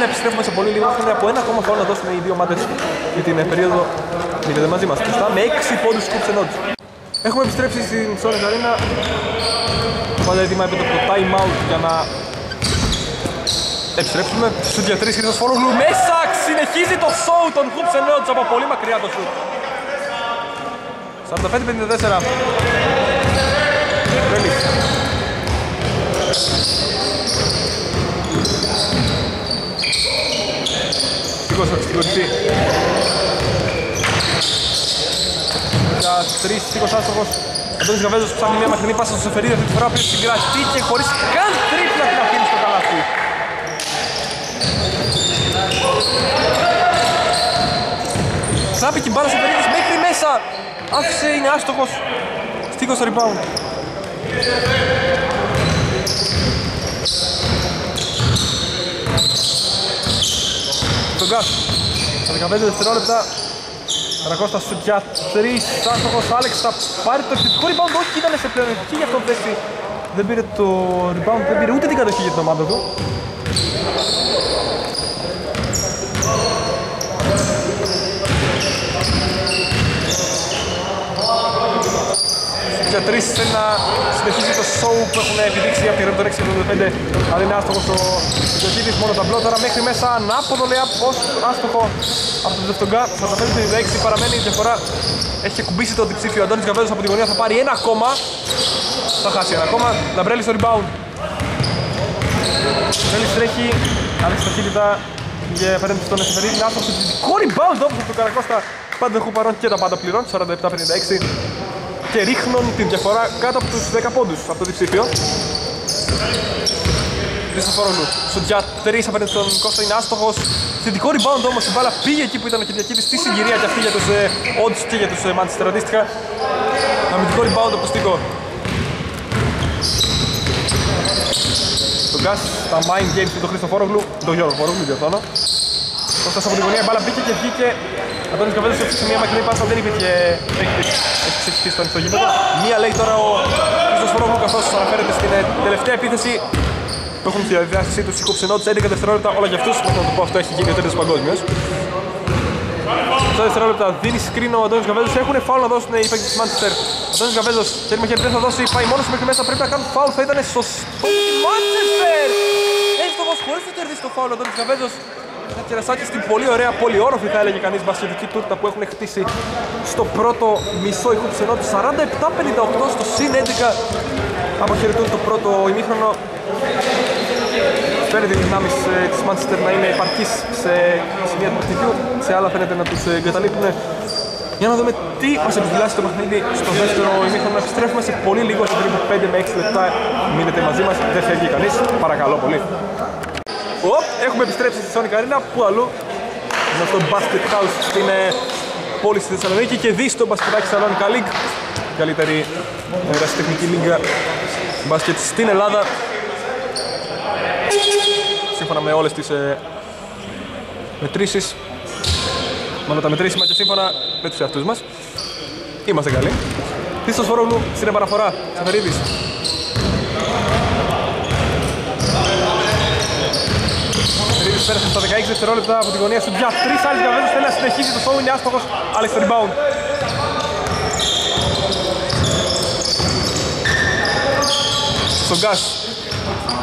45-51 επιστρέφουμε σε πολύ λίγο. Έχουμε από ένα ακόμα φάουλ να δώσουν οι δύο ομάδες για την ε, περίοδο μείνετε μαζί μας. Μπροστά με 6 πόντους σκούψ ενόντους. Έχουμε επιστρέψει στην Sonic Arena. Πάντα έτοιμα επί το time out για να επιστρέψουμε. Σου για τρεις Χρήστος Φόρογλου μέσα! Συνεχίζει το show των Hoops and Notes από πολύ μακριά το shoot. 45-54. Τρέλης. Στίκος στην κορυφή. Για τρεις, Στίκος άστοχος. Αντώνης Γαβέζος ψάχνει μια μακρινή πάσα στο Σεφερίδη αυτή τη φορά που συγκρατεί και χωρίς καν τρίπλα την αφήνει στο καλάθι. Τράπηκε την μπάλα Σεφερίδης μέχρι μέσα. Άφησε, είναι άστοχος. Στίκος στο rebound. Τον Γκάς. Στα 15 δευτερόλεπτα Καρακώστας σου για 3, άστοχος Άλεξ θα πάρει το επιθετικό rebound, όχι ήταν σε πλεονεκτική για αυτό το θέση. Δεν πήρε το rebound, δεν πήρε ούτε την κατοχή για την ομάδα του. Για τρεις θέλει να συνεχίσει το show που έχουν επιδείξει από τη Ρέμπτο 6-75 αλλά είναι άστοχος ο Ιωτήτης μόνο τα μπλό τώρα μέχρι μέσα ανάποδο λέει ως άστοχο από τον Δευτογκά 45-56 παραμένει η διαφορά. Έχει κουμπίσει το διψήφιο ο Αντώνης Γαβέζος από τη γωνία θα πάρει ένα ακόμα. Θα χάσει ένα ακόμα. Λαμπρέλης στο rebound. Λαμπρέλης τρέχει άλλαξε ταχύτητα και φαίνεται στον Εφερίδη είναι άστοχος. Δυτικό rebound όπως από τον Καρακώστα. Πάντα έχω παρόν και τα πάντα πληρών 47-56 και ρίχνουν την διαφορά κάτω από τους 10 πόντους από το διψήφιο. Χριστοφορόλου. Σου για 3 απέναντι στον Κώστα είναι άστοχος. Θετικό rebound όμως η μπάλα πήγε εκεί που ήταν ο Κυριακίδης στη συγκυρία και αυτή για τους ε, odds και για τους ε, Manchester αντίστοιχα. Αμυντικό rebound από το Στίκο. Τον Γκάς στα mind games με τον Χριστοφόρογλου, τον Γιώργο Φόρογλου, διορθώνω. Κώστας από την γωνία, η μπάλα μπήκε και βγήκε. Αντώνης Καβέδος έφτιαξε μια μακρινή πάσα, δεν υπήρχε παίκτης. Έχει ξεχυστεί στο ανοιχτό γήπεδο. Μία λέει τώρα ο Χρήστος Φόρογλου καθώς αναφέρεται στην ε, τελευταία επίθεση που έχουν στη διαδικασία τους οι κοψενότητες 11 δευτερόλεπτα όλα για αυτούς. Πώς να το πω αυτό έχει γίνει ο τέτοιος παγκόσμιος. Στα δευτερόλεπτα δίνει screen ο Αντώνης Γαβέζος. Έχουν φάουλ να δώσουν οι παίκτες της Manchester. Ο Αντώνης Γαβέζος θέλει μαχαίρι δεν θα δώσει. Πάει μόνος του μέχρι μέσα. Πρέπει να κάνουν φάουλ. Θα ήταν σωστό. Manchester! Έστωχος χωρίς να κερδίσει το φάουλ ο Αντώνης Γαβέζος. Ένα κερασάκι στην πολύ ωραία, πολύ όροφη θα έλεγε κανείς μπασκετική τούρτα που έχουν χτίσει στο πρώτο μισό ηχού ψενό του 47-58 στο συν 11 αποχαιρετούν το πρώτο ημίχρονο φαίνεται οι δυνάμεις ε, της Manchester να είναι επαρκείς σε σημεία του παιχνιδιού, σε άλλα φαίνεται να τους ε, εγκαταλείπουν. Για να δούμε τι μας επιφυλάσσει το παιχνίδι στο δεύτερο ημίχρονο. Επιστρέφουμε σε πολύ λίγο, σε περίπου 5 με 6 λεπτά. Μείνετε μαζί μας, δεν φεύγει κανείς. Παρακαλώ πολύ. Οπ, έχουμε επιστρέψει στη Sonic Arena, που αλλού; Είναι στο Basket House στην ε, πόλη στη Θεσσαλονίκη και δει στο μπασκετάκι Salonica League. Καλύτερη ερασιτεχνική λίγα μπάσκετ στην Ελλάδα. Σύμφωνα με όλες τις ε, μετρήσεις. Με τα μετρήσιμα και σύμφωνα με τους εαυτούς μας. Είμαστε καλοί. Χρήστος Φορόγλου στην επαναφορά Σαφερίδης Σαφερίδης πέρασε στα 16 δευτερόλεπτα από την γωνία σου. Για 3 άλλες Γαβέζος θέλει να συνεχίσει το show είναι άστοχος Άλεξ το rebound. Στον Γκάς.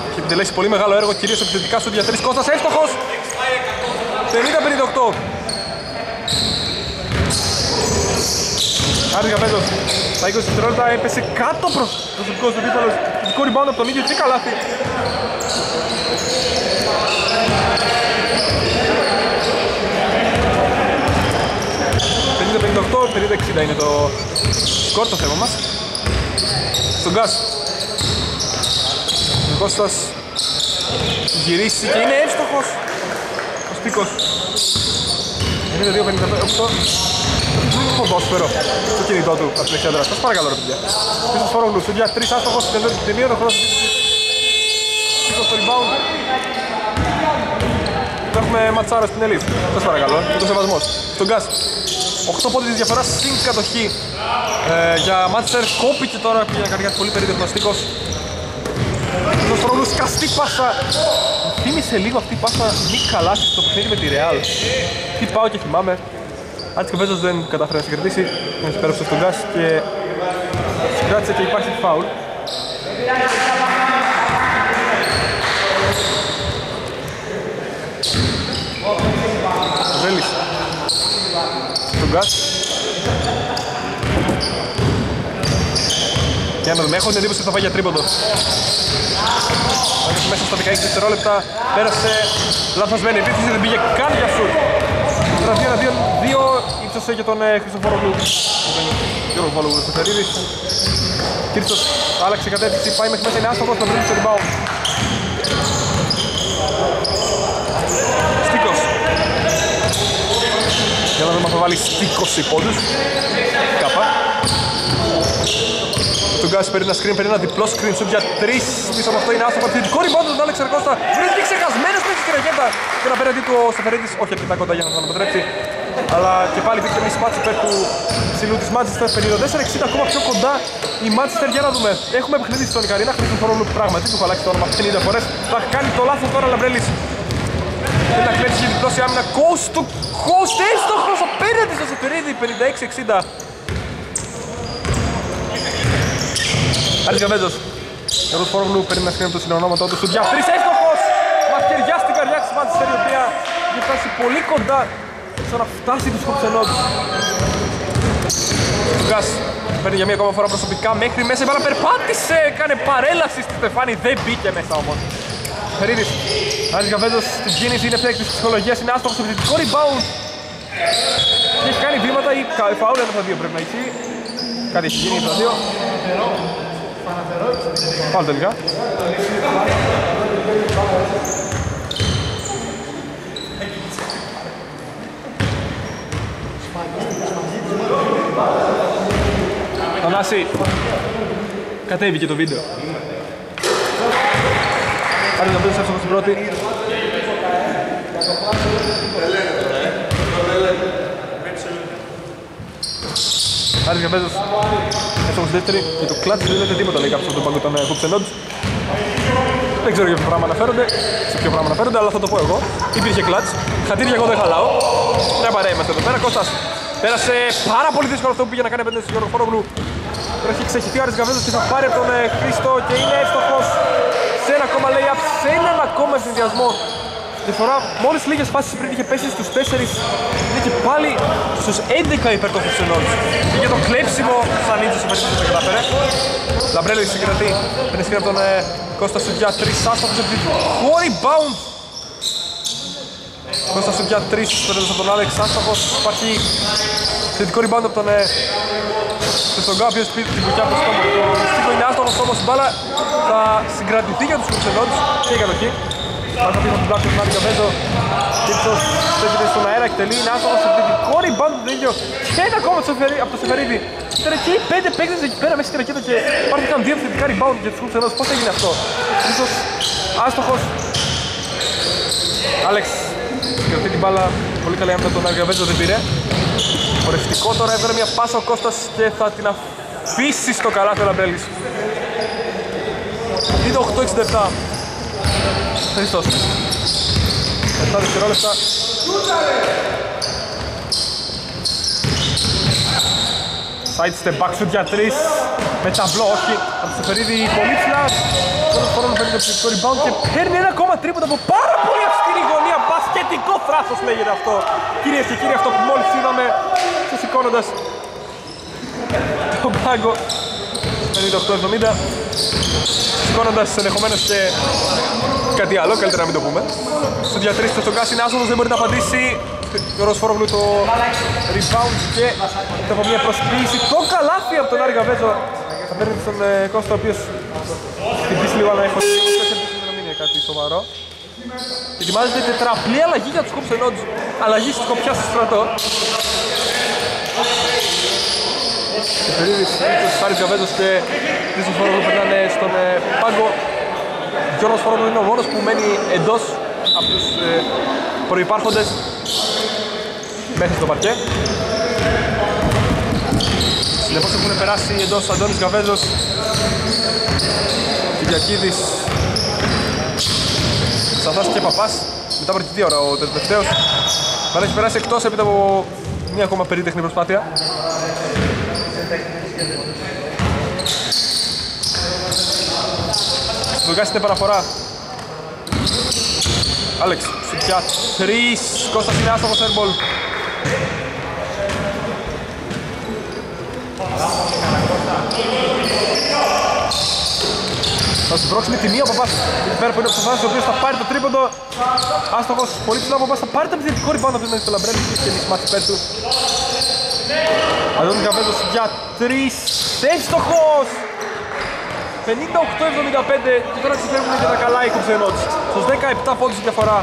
Έχει επιτελέσει πολύ μεγάλο έργο κυρίως επιθετικά σου για 3 Κώστας εύστοχος. 50-58 Άρης Γαβέζος στα 20 δευτερόλεπτα έπεσε κάτω προς το δικό του επίπεδο. Δικό rebound από τον ίδιο και καλάθι 58-50-60 είναι το σκορ το θέμα μας. Στον Γκάς. Ο Κώστας γυρίσει και είναι εύστοχος. Ο Σπίκος. 92-58. Ποδόσφαιρο. Το κινητό του από την εξέδρα. Σας παρακαλώ ρε παιδιά. Πίσω στο ρόγλου. Σουδιά 3 άστοχος. Τελείωνε το χρόνος. Πίσω στο rebound. Έχουμε ματσάρα στην Ελίβ. Σας παρακαλώ. Το σεβασμός. Στον Γκάς. 8 πόντες της διαφοράς συν κατοχή ε, για Μάτσερ. Κόπηκε τώρα για να κάνει κάτι πολύ περίεργο ο Στίκος. Πίσω στο Ρόγλου, σκαστή πάσα. Θύμισε λίγο αυτή η πάσα μη καλά στο παιχνίδι με τη Real. Τι πάω και θυμάμαι. Άτς και Βέζος δεν κατάφερε να συγκρατήσει, να συμπέρασε στον γκάς και συγκράτησε και υπάρχει φάουλ. Στον γκάς. Για να δούμε, έχω την εντύπωση ότι θα πάει για τρίποντο. Μέσα στα 16 δευτερόλεπτα πέρασε λαθασμένη επίθεση, δεν πήγε καν για σουτ. Τώρα 2 εναντίον 2 ύψωσε για τον ε, Χριστοφόρογλου. Γιώργο Βόλογλου Σεφερίδης. Κύρτσος άλλαξε κατεύθυνση, πάει μέχρι μέσα, είναι άστοχος, τον βρει στο rebound. Στίκος. Για να δούμε αν θα βάλει 20 πόντους. Κάπα. Τον Γκάς παίρνει ένα screen, παίρνει ένα διπλό screen shoot για 3 πίσω από αυτό. Είναι άστοχο επιθετικό. Rebound τον Άλεξ Αρκώστα. Βρίσκει ξεχασμένος μέσα στην ρακέτα. Και απέναντι του ο Σεφερίδης όχι αρκετά κοντά για να τον αποτρέψει. Αλλά και πάλι υπήρχε μια σπάτση υπέρ του ψηλού της Manchester. 54-60 ακόμα πιο κοντά η Manchester. Για να δούμε. Έχουμε παιχνίδι στον Ικαρίνα. Χρήσιμο φορόλου πράγματι του έχω αλλάξει το όνομα 50 φορές. Θα κάνει το λάθος τώρα Λαμπρέλης Θέλει να κλέψει για διπλώση άμυνα. Coast to Coast έστοχος απέναντι στο Σεφερίδη 56-60 Άρης Γαβέντος Γιώργος Φόρογλου παίρνει να σκρίνει το συνονόματό του. Σου διαθρής έστοχος Μαχαιριά στην καρδιά της Manchester η οποία έχει φτάσει πολύ κοντά στο να φτάσει τους κοψενόντους Γκάς παίρνει για μία ακόμα φορά προσωπικά μέχρι μέσα. Η μπάλα περπάτησε, έκανε παρέλαση στη Στεφάνη, δεν μπήκε μέσα όμως Φερίδης, Άρης Γαβέντος στην κίνηση είναι φταίχτη της ψυχολογίας, είναι άστοχος στο επιθετικό rebound. Και έχει κάνει βήματα ή φαούλ ένα από τα δύο πρέπει να έχει. Κάτι έχει γίνει από τα δύο. Πάλι τελικά. Θανάση, κατέβηκε το βίντεο. Άρα να δώσεις εύστοχο στην πρώτη. Άρης Γαμπέζος εύστοχο στη δεύτερη και το κλάτς δεν λέτε τίποτα λέει κάποιος από τον πάγκο των Χουψενόντς. Δεν ξέρω για ποιο πράγμα αναφέρονται, σε ποιο πράγμα αναφέρονται, αλλά θα το πω εγώ. Υπήρχε κλάτς, χατήρια εγώ δεν χαλάω. Μια παρέα είμαστε εδώ πέρα, Κώστας πέρασε πάρα πολύ δύσκολο αυτό που πήγε να κάνει επένδυση στον Γιώργο Φορόγλου. Τώρα έχει ξεχυθεί ο Άρης Γαβέζος και θα πάρει από τον Χρήστο και είναι εύστοχος σε ένα ακόμα lay-up, σε έναν ακόμα συνδυασμό Διαφορά μόλις λίγες φάσεις πριν είχε πέσει στους 4 είναι και πάλι στους 11 υπέρ των Χρυσενών. Και για το κλέψιμο σαν ίτσος ο Περίπτωσης δεν κατάφερε. Λαμπρέλο συγκρατεί, παίρνει σκηνή από τον ε, Κώστα Σουτιά, 3 άστοχος επιθετικό rebound. Κώστα Σουτιά 3 παίρνοντας από τον Άλεξ άστοχος, υπάρχει θετικό rebound από τον ε, στον κάποιο σπίτι την κουκιά από το στόμα. Το στίχο είναι άστοχος όμως η μπάλα θα συγκρατηθεί για τους Χρυσενών και για το εκεί. Πάσα πίσω την πλάτη του Μάρι Καβέντο. Τύψος στέκεται στον αέρα, εκτελεί, είναι άστοχος σε δυτικό rebound του ίδιο. Και ένα ακόμα από το Σεφερίδη. Ήταν εκεί οι πέντε παίκτες εκεί πέρα μέσα στη ρακέτα και υπάρχουν δύο επιθετικά rebound για τους Hoops ενός. Πώς έγινε αυτό; Ίσως άστοχος. Άλεξ κρατεί την μπάλα πολύ καλή άμυνα τον Αργαβέντζο δεν πήρε. Ορευτικό τώρα έβγαλε μια πάσα ο Κώστας και θα την αφήσει στο καλάθι ο Λαμπρέλης. Είναι 8-67. Χριστός. 7 δευτερόλεπτα. Side step back shoot για 3 με ταμπλό, όχι. Από το Σεφερίδη πολύ ψηλά. Πρώτος φορών παίρνει το ψηφικό rebound και παίρνει ένα ακόμα τρίποντα από πάρα πολύ αυστηρή γωνία. Μπασκετικό θράσος λέγεται αυτό. Κυρίες και κύριοι, αυτό που μόλις είδαμε σηκώνοντας τον πάγκο 58-70 σηκώνοντας ενδεχομένως και κάτι άλλο, καλύτερα να μην το πούμε στο διατρίστο στον Κάση είναι άσοδος, δεν μπορεί να απαντήσει ο Ροσφόρογλου το rebound και από μια προσποίηση το καλάθι από τον Άρη Γαβέζο θα παίρνει στον ε, Κώστα ο οποίος χτυπήσει λίγο αλλά έχω να μην είναι κάτι σοβαρό Ετοιμάζεται τετραπλή αλλαγή για τους κόψε ενόντους αλλαγή στη σκοπιά στο στρατό Σεφερίδης, ο Άρης Γαβέζος και Χρήστος Φορόγλου περνάνε στον ε, πάγκο Γιώργος Φορόγλου είναι ο μόνος που μένει εντός από τους ε, προϋπάρχοντες μέσα στο παρκέ. Συνεπώς έχουν περάσει εντός Αντώνης Γαβέζος, Κυριακίδης, Σαθάς και Παπάς. Μετά από αρκετή ώρα ο τελευταίος θα έχει περάσει εκτός έπειτα από μια ακόμα περίτεχνη προσπάθεια. Στον την παραφορά. Άλεξ, σουτιά τρεις, Κώστας είναι άστοχος airball. Θα συμπρώξει με τη μία ο Παπάς εκεί πέρα που είναι ο Παπάς ο οποίος θα πάρει το τρίποντο. Άστοχος, πολύ ψηλά ο Παπάς θα πάρει το επιθετικό ριμπάνω από την στο Λαμπρέλη και έχει μάθει πέρα του. Αντώνης Γαβέντος για τρεις, εύστοχος! 58-75 και τώρα ξεφεύγουν και τα καλά οι κοψενότς στους 17 πόντους διαφορά.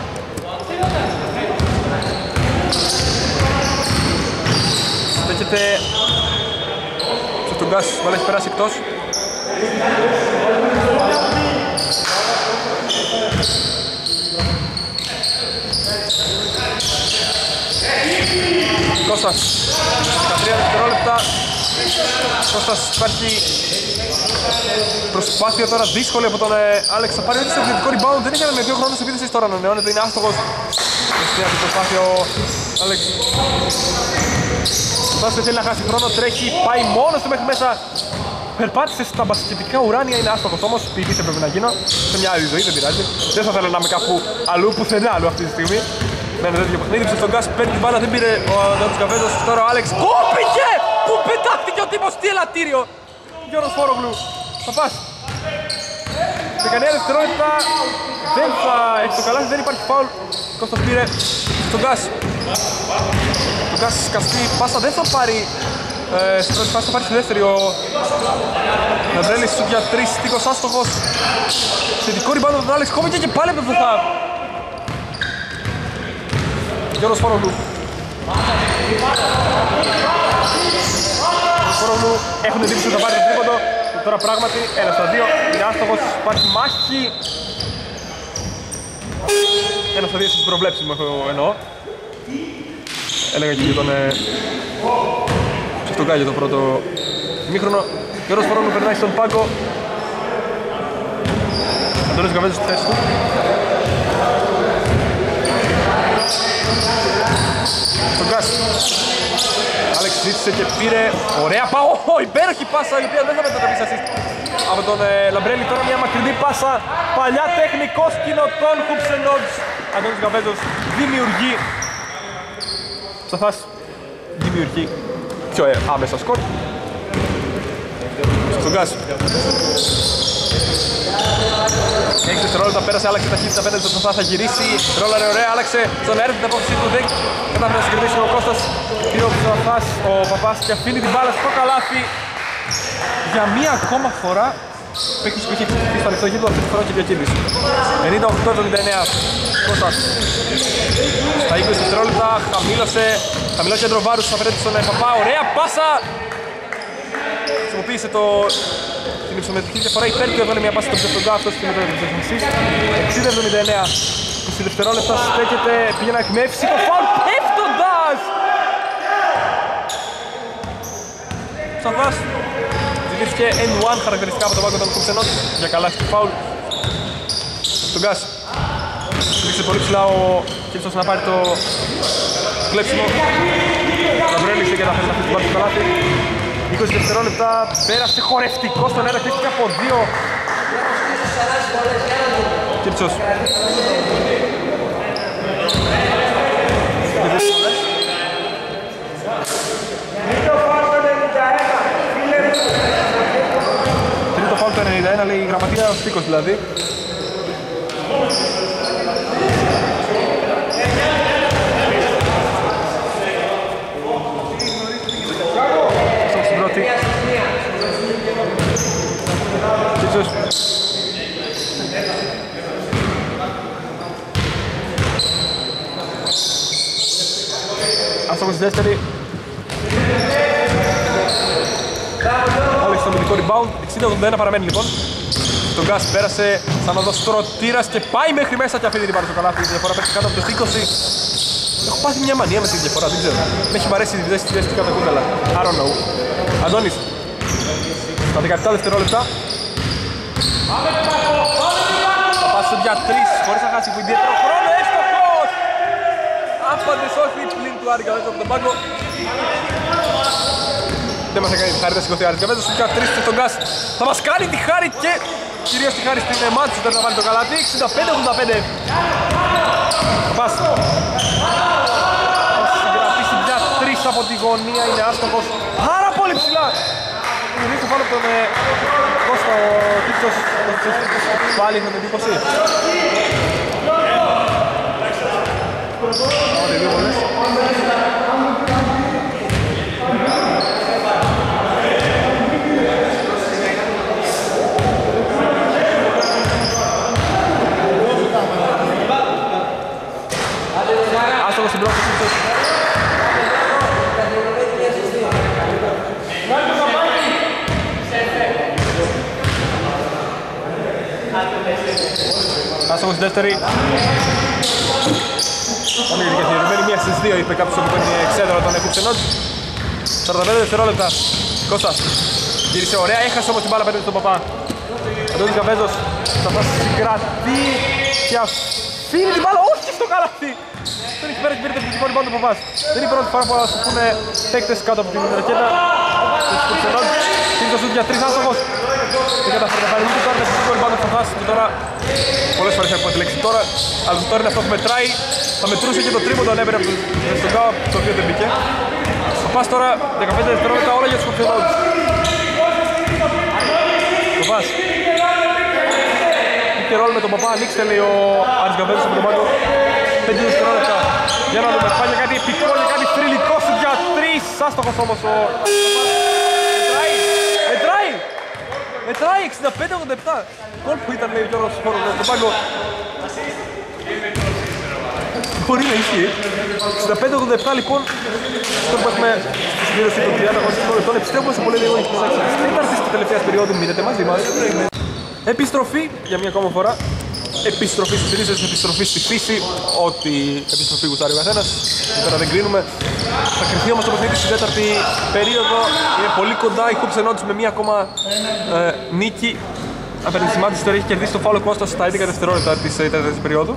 Στέκεται. Στον Γκάς, βάλε έχει περάσει εκτός Κώστας 13 δευτερόλεπτα. Κώστας υπάρχει προσπάθεια τώρα δύσκολη από τον Άλεξ. Θα πάρει έτσι στο επιθετικό rebound. Δεν έκανε με δύο χρόνους επίθεσης τώρα ανανεώνεται είναι άστοχος. Στην την προσπάθεια ο Άλεξ. Κώστας δεν θέλει να χάσει χρόνο τρέχει πάει μόνος του μέχρι μέσα. Περπάτησε στα μπασκετικά ουράνια, είναι άστοχος. Όμως, ποιητής έπρεπε να γίνω. Σε μια άλλη ζωή, δεν πειράζει. Δεν θα ήθελα να είμαι κάπου αλλού, πουθενά αλλού αυτή τη στιγμή. Με ένα τέτοιο παιχνίδι, στον Γκάς παίρνει την μπάλα, δεν πήρε ο Αντώνης Καβέζος, τώρα ο Άλεξ κόπηκε! Πού πετάχτηκε ο τύπος, τι ελαττήριο! Γιώργος Φόρογλου, θα πας. Σε κανένα δευτερόλεπτα δεν θα έχεις το καλάθι, δεν υπάρχει φάουλ. Κώστας πήρε στον Γκάς. Ο Γκάς σκαστεί πάσα, δεν θα πάρει ε, στην πρώτη φάση θα πάρει στη δεύτερη ο Ναντρέλης σου για τρεις στίκος άστοχος Θετικό ριμπάντο από τον Άλεξ κόβηκε και πάλι από τον Φωθά Γιώργος Φορογλου Φορογλου έχουν δείξει ότι θα πάρει το τρίποντο Τώρα πράγματι ένα στα δύο είναι άστοχος, υπάρχει μάχη ένα στα δύο στις προβλέψεις μου εννοώ Έλεγα και για τον ε, αυτό το πρώτο μήχρονο. Γιώργος Φορόνου περνάει στον πάγκο. Αντώνης Γαβέζος στη θέση του. Στον Γκάς. Άλεξ ζήτησε και πήρε. Ωραία πάω, oh, υπέροχη πάσα η οποία δεν θα μετατραπεί σε assist. Από τον ε, Λαμπρέλη τώρα μια μακρινή πάσα. Παλιά τεχνικό σκηνό των Hoops and Odds Αντώνης Γαβέζος δημιουργεί. Ψαθάς δημιουργεί πιο ε, άμεσα σκορ. Στον Γκάς. Έχει δευτερόλεπτα, πέρασε, άλλαξε ταχύτητα απέναντι στον θα, θα γυρίσει. Ρόλαρε ωραία, άλλαξε στον έρθει την απόφαση του. Δεν κατάφερε να συγκριτήσει ο Κώστας. Πήρε ο Παπάς, ο Παπάς και αφήνει την μπάλα στο καλάθι. Για μία ακόμα φορά παίκτης που είχε πει στο ανοιχτό γήπεδο αυτή τη φορά και Διακίδης. 98-79. Κώστας. Στα 20 δευτερόλεπτα χαμήλωσε, χαμηλό κέντρο βάρους απέναντι στον Παπά. Ωραία πάσα. Χρησιμοποίησε το, την υψομετρική διαφορά υπέρ του, έβαλε μια πάσα στον Ψευτοντά, αυτός και μετά την ψευτονσής. 60-79. 20 δευτερόλεπτα στέκεται, πήγε να εκμεύσει το φάουλ, πέφτοντας! Σαφάς ζητήθηκε N1 χαρακτηριστικά από τον πάγκο των Κουψενών για καλά στη φάουλ. Τον Γκάς. Ρίξε πολύ ψηλά ο Κίλσος να πάρει το κλέψιμο. Τον βρέλιξε και να φέρει να φύγει την καλάθι. 20 δευτερόλεπτα πέρασε χορευτικό στον αέρα και από δύο. Κίλτσος. Τρίτο φάουλ το 91 λέει η γραμματεία ο Στίκος δηλαδή. στην πρώτη. Κίτσος. Άστοχος στη δεύτερη. Όλοι στο αμυντικό rebound. 60-81 παραμένει λοιπόν. Τον Γκάς πέρασε σαν οδός τροτήρας και πάει μέχρι μέσα και αφήνει την πάρει στο καλάθι. Η διαφορά πέφτει κάτω από το 20. Έχω πάθει μια μανία με τη διαφορά, δεν ξέρω. Με έχει βαρέσει η θέση της κάτω κούταλα. I don't know. Αντώνης. Στα 17 δευτερόλεπτα. Θα πάσει για 3 χωρίς να χάσει που ιδιαίτερο χρόνο. Έστοχος! Άφαντες όχι πλην του Άρη Καβέζο από τον πάγκο. Δεν μας έκανε τη χάρη, δεν σηκωθεί ο Άρης Καβέζος. Για 3 και τον Γκάς. Θα μας κάνει τη χάρη και κυρίως τη χάρη στην Μάντσεστερ να βάλει το καλάτι. 65-85. Θα πάσει. Θα συγκρατήσει για 3 από τη γωνία, είναι άστοχος. Πάρα πολύ ψηλά. Γυρίζει το πάνω από τον ε, Κώστα ο Τίτσος. Πάλι είχαμε εντύπωση. Πάμε δύο βολές. Άστοχος στην πρώτη Τίτσος. Άστοχος στη δεύτερη. Πολύ δικαιωμένη, μία στις δύο είπε κάποιος που είναι εξέδρα τον Εκούψενόντ. 45 δευτερόλεπτα. Κώστας. Γύρισε ωραία, έχασε όμως την μπάλα πέντε στον Παπά. Αντώνης Καβέζος θα θα συγκρατεί και αφήνει την μπάλα, όχι στο καλάθι. Δεν έχει πέρα την πήρε την κόρη πάνω του Παπάς. Δεν είναι η πρώτη φορά που θα σου πούνε παίκτες κάτω από την ρακέτα. Συνήθως για τρεις άστοχος. Δεν καταφέρει να πάρει ούτε τώρα με την κόρη πάνω του Παπάς και τώρα πολλές φορές έχουμε επιλέξει τώρα. Αλλά τώρα είναι αυτό που μετράει. Θα μετρούσε και το τρίποντο αν έπαιρνε από τον Γκάο το οποίο δεν μπήκε. Θα πας τώρα 15 δευτερόλεπτα όλα για τους κοψιοδόντους. Το πας. Είχε ρόλο με τον παπά, ανοίξτε λέει ο Άρης Γκαβέζος από τον πάγκο. 5 δευτερόλεπτα. Για να δούμε, πάει για κάτι επικό, για κάτι θρηλυκό σου για 3. Άστοχος όμως ο Μετράει, μετράει. Μετράει 65-87. Κόλ που ήταν λέει ο Γιώργος Φόρος στον πάγκο. Μπορεί να ισχύει. 65-87 λοιπόν. Αυτό που έχουμε στη συμπλήρωση των 30 αγωνιστικών λεπτών. Επιστρέφουμε σε πολύ λίγο τις άξιες της τέταρτης και τελευταίας περίοδου. Μείνετε μαζί μας. Επιστροφή για μια ακόμα φορά. Επιστροφή στις ρίζες, επιστροφή στη φύση. Ό,τι επιστροφή γουστάρει ο καθένας. Τώρα δεν κρίνουμε. Θα κρυφθεί όμως το παιχνίδι στην τέταρτη περίοδο. Είναι πολύ κοντά η Hoops Enodis με μια ακόμα ε, νίκη. Απέναντι στη Manchester έχει κερδίσει το φάουλο Κώστας στα 11 δευτερόλεπτα της ε, τέταρτης περίοδου.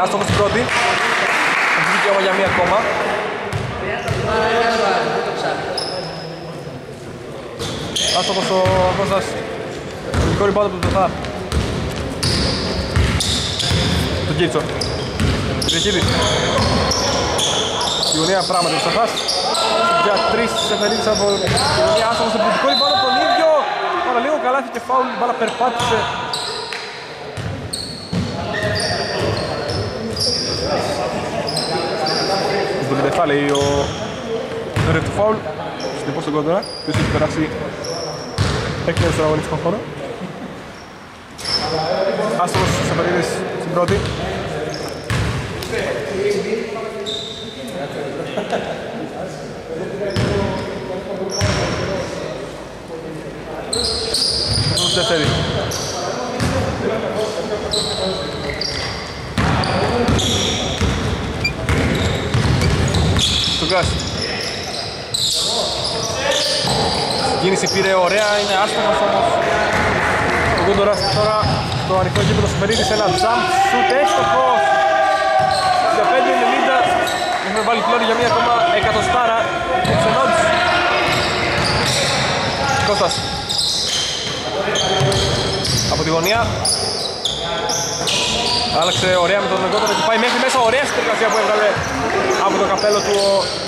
Κώστας είναι άστοχος στην πρώτη. Έχει δικαίωμα για μία ακόμα. Άστοχος ο Κώστας. Τελικό rebound από τον Τεθά. Τον Κίτσο. Τριχίδης. Η γωνία πράγματι ο Τεθάς. Για τρεις εφερίδες από τη γωνία. Άστοχος στο πολιτικό rebound από τον ίδιο. Πάρα λίγο καλάθι και φάουλ. Η μπάλα περπάτησε Σωστά λέει ο Ρεφ του Φάουλ. Συνεπώς τον κόντρα, ποιος έχει περάσει έκτος στον αγωνιστικό χώρο. Άστρος Σαφαρίδης στην πρώτη. Στους δεύτερη. Στον Γκάς. Κίνηση πήρε ωραία, είναι άστοχος όμως. Ο Γκούντορας τώρα στο ανοιχτό γήπεδο Σφαιρίδης ένα jump shoot έστοχος. Για 5-90 έχουμε βάλει πλώρη για μία ακόμα εκατοστάρα. Ο Ξενότης. Κώστας. Από τη γωνία. Άλλαξε ωραία με τον Γκούντορα και πάει μέχρι μέσα. Ωραία συνεργασία που έβγαλε από το καπέλο του ο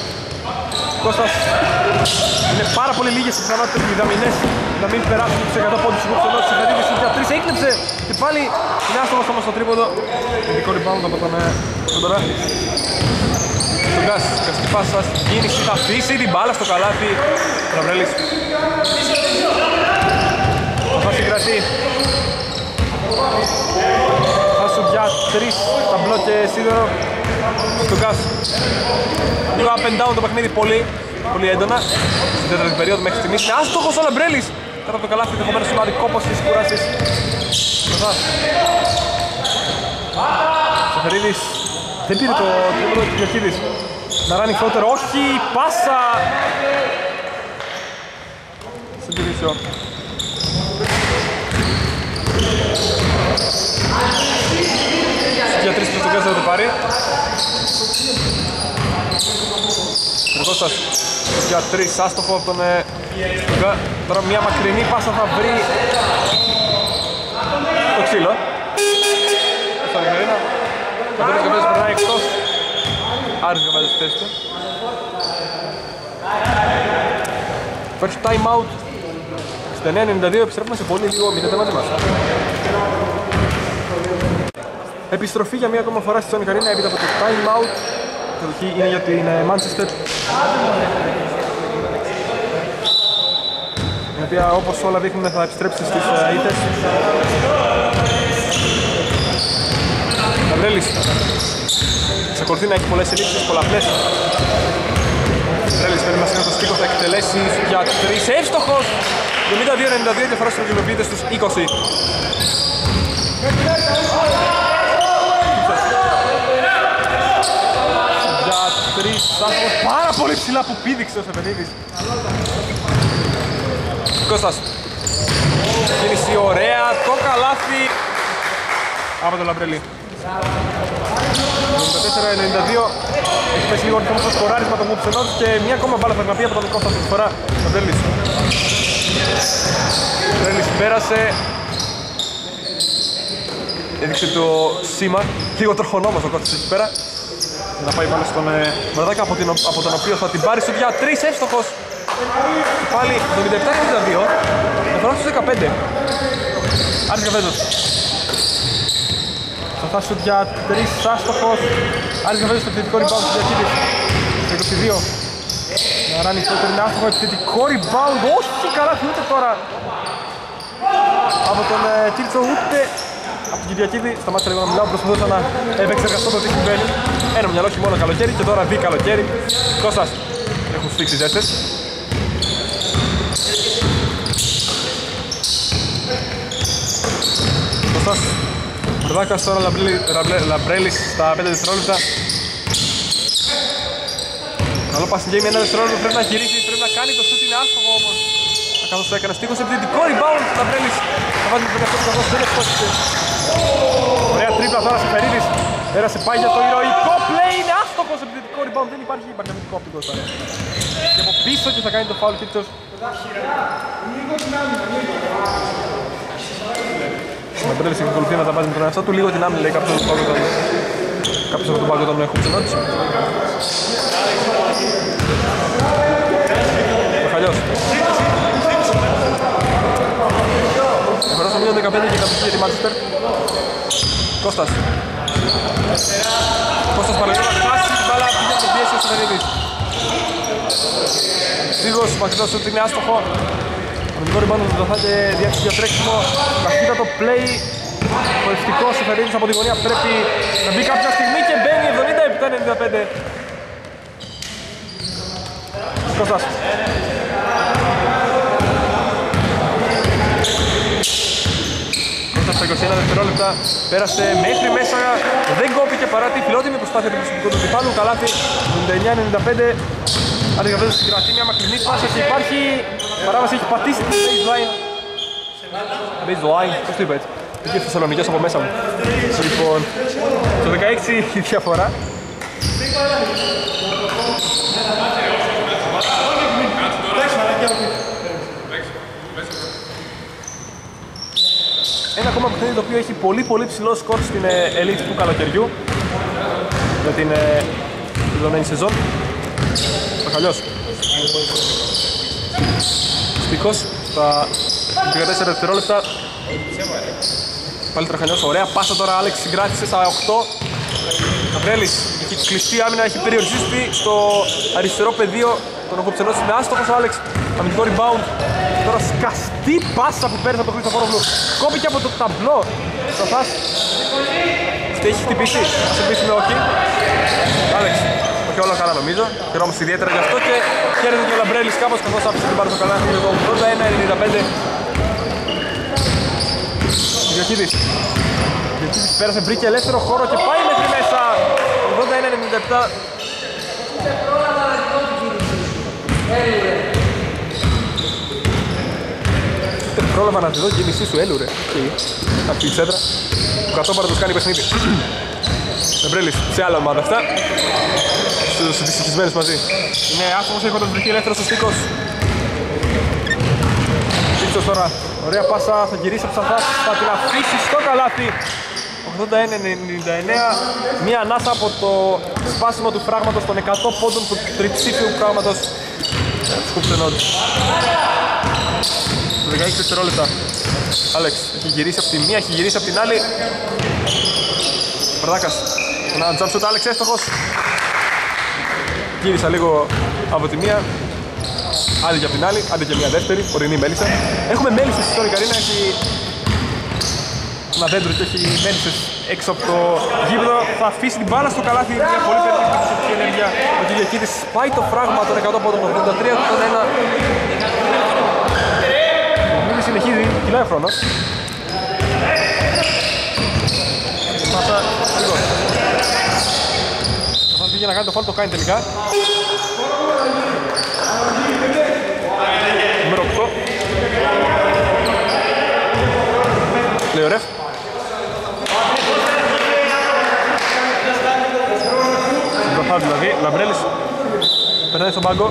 Κώστας είναι πάρα πολύ λίγες οι πιθανότητες οι δαμινές να μην περάσουν τους 100 πόντους του Κουτσενός της Φερίδης για 3 έκλεψε και πάλι είναι άστοχος όμως στο τρίποδο ειδικό rebound από τον Κοντορά στον Γκάς, καστική πάσα στην κίνηση θα αφήσει την μπάλα στο καλάθι. Ραβρέλης θα συγκρατεί. Θα σου για 3 ταμπλό και σίδερο στον Γκάς λίγο up and down το παιχνίδι πολύ πολύ έντονα. Στην τέταρτη περίοδο μέχρι στιγμής. Είναι άστοχος ο Λαμπρέλης. Κάτω από το καλάθι ενδεχομένως σημάδι κόπος της κούρασης. Σεφερίδης. Δεν πήρε το τρίποδο του Κυριακίδης να ράνει φρότερο, όχι, πάσα. Στην Τυρίσιο για τρεις πρωτοκές θα το πάρει. Ο Κώστας για τρεις άστοχο από τον ε, Τώρα μια μακρινή πάσα θα βρει το ξύλο. Στο Λιχαρίνα Ο Κώστας Καπέζης περνάει εκτός. Άρης Καπέζης στη θέση του. Υπάρχει time out. 69-92 επιστρέφουμε σε πολύ λίγο μείνετε μαζί μας Επιστροφή για μία ακόμα φορά στη Sonic Arena έπειτα από το time out Κατοχή είναι για την ε, Manchester. Η οποία όπως όλα δείχνουν θα επιστρέψει στις ε, ήττες. Γαβρέλης εξακολουθεί να έχει πολλές ελλείψεις, πολλαπλές. Γαβρέλης παίρνει μας το στίχο, θα εκτελέσει για τρεις. Εύστοχος! 72-92 διαφορά στους κοινοποιητές στους 20 τρεις Σάσπος πάρα πολύ ψηλά που πήδηξε ο Σεβενίδης Κώστας. Κίνηση ωραία, το καλάθι από τον Λαμπρελή 94-92 έχει πέσει λίγο ρυθμό στο σκοράρισμα του Μουψενός και μια ακόμα μπάλα θα από τον Κώστα αυτή τη φορά Λαμπρελής Λαμπρελής πέρασε. Έδειξε το σήμα. Λίγο τροχονόμος ο Κώστας εκεί πέρα να πάει πάνω στον ε, Μερδάκα από, από τον οποίο θα την πάρει στο για 3 εύστοχος. Πάλι 77-62 διαφορά στους 15 Άρης Καφέζος θα φτάσει στο για 3 άστοχος. Άρης Καφέζος στο επιθετικό rebound του Διακίδης στο 22 να ράνει το είναι άστοχο επιθετικό rebound. Όχι καλά ούτε τώρα. Από τον ε, Τίρτσο ούτε από τον Κυριακίδη, σταμάτησα λίγο να μιλάω, προσπαθούσα να επεξεργαστώ το τι συμβαίνει. Ένα μυαλό μόνο καλοκαίρι και τώρα δει καλοκαίρι. Κώστας, έχουν σφίξει ζέστες. Κώστας, Μπρδάκας τώρα Λαμπρέλης στα 5 δευτερόλεπτα. Καλό passing game, ένα δευτερόλεπτο πρέπει να γυρίσει, πρέπει να κάνει το σούτ, είναι άστοχο όμως. Καθώς το έκανε στίχος, επιθετικό rebound, Λαμπρέλης θα βάζει τον εαυτό του καθώς δεν ευχόστησε. Ωραία τρίπλα τώρα σε Φερίδης. Πέρασε πάει για το ηρωικό play. Είναι άστοχος επιθετικός rebound. Δεν υπάρχει υπαρκταμητικό από την Κώστα. Και από πίσω και θα κάνει το foul Κίτσος. Συμπατρέλης εξακολουθεί να τα βάζει με τον εαυτό του. Λίγο την άμυνα λέει κάποιος από τον πάγκο τον... Κάποιος από τον πάγκο τον έχω ψηλότηση. Εφερός μείον 15 και κατοχή για τη Manchester. Κώστας. Κώστας παραλίγο να χάσει την μπάλα, πήγε από το πίεση Σεφερίδης. Σίγος, μακρινός σουτ είναι άστοχο. Αμυντικό ριμπάντο του Δοθάτε διάξεις για τρέξιμο. Ταχύτατο play. Χωριστικό Σεφερίδης από τη γωνία πρέπει να μπει κάποια στιγμή και μπαίνει 77-95. Κώστας. Στα 21 δευτερόλεπτα πέρασε μέχρι μέσα, δεν κόπηκε παρά τη φιλότιμη προσπάθεια του προσωπικού του διπάλου. Καλάθι 99-95. Αντικαθέτω στην κρατή μια μακρινή πάσα και υπάρχει παράβαση, έχει πατήσει τη baseline. Baseline, πώς το είπα έτσι. Είχε Θεσσαλονικιός από μέσα μου. Λοιπόν, το 16 η διαφορά. Ένα ακόμα παιχνίδι το οποίο έχει πολύ πολύ ψηλό σκορ στην ε, Elite του καλοκαιριού για την ε, δεδομένη σεζόν. Παχαλιός. Στίκος στα 14 δευτερόλεπτα. Πάλι Τραχανιός, ωραία πάσα τώρα, Άλεξ συγκράτησε στα 8. Καπρέλης, έχει κλειστεί άμυνα, έχει περιοριστεί στο αριστερό πεδίο. Τον Οκοψενός είναι άστοχος ο Άλεξ. Αμυντικό rebound. Τώρα σκαστή πάσα που πέρασε από τον Χρήστο Κόπηκε από το ταμπλό. Σαφάς. Τι έχει χτυπήσει. Ας χτυπήσει με όχι. Άλεξ. Όχι όλα καλά νομίζω. Χαιρόμαστε ιδιαίτερα γι' αυτό και χαίρεται και ο Λαμπρέλης κάπως καθώς άφησε την πάρει στο καλάθι για το 81-95. Διοχίδης. Διοχίδης πέρασε, βρήκε ελεύθερο χώρο και πάει μέχρι μέσα. 81-97. Δεν πρόλαβα να τη δω και η μισή σου έλου ρε. Από την τσέντρα. Ο κατόπαρα τους κάνει παιχνίδι. Εμπρέλης, σε άλλα ομάδα αυτά. Στους δυστυχισμένους μαζί. Είναι άσχομος έχοντας βρεθεί ελεύθερος ο Στίκος. Στίκος τώρα. Ωραία πάσα, θα γυρίσει από σαφάς, θα την αφήσει στο καλάθι. 81-99, μία ανάσα από το σπάσιμο του φράγματος των 100 πόντων του τριψήφιου φράγματος Σκούψενόντ. 16 δευτερόλεπτα. Άλεξ έχει γυρίσει από τη μία, έχει γυρίσει από την άλλη. Παρδάκας. Ένα jump shot, Άλεξ έστοχος. Γύρισα λίγο από τη μία. Άντε και από την άλλη, άντε και μια δεύτερη, ορεινή μέλισσα. Έχουμε μέλισσες στην Καρίνα, έχει ένα δέντρο και έχει μέλισσες έξω από το γήπεδο. Θα αφήσει την μπάλα στο καλάθι, μια πολύ περίπτωση προσωπική ενέργεια. Ο Κυριακίδης πάει το φράγμα των 100 από τον 83 του τον 1. Ο Μίλης συνεχίζει, κυλάει ο χρόνος. Πάσα, λίγο. Θα πήγε να κάνει το φάλ, το κάνει τελικά. Νούμερο 8. Λέει ο ρεφ. Μπροστά δηλαδή, Λαμπρέλης περνάει στον πάγκο.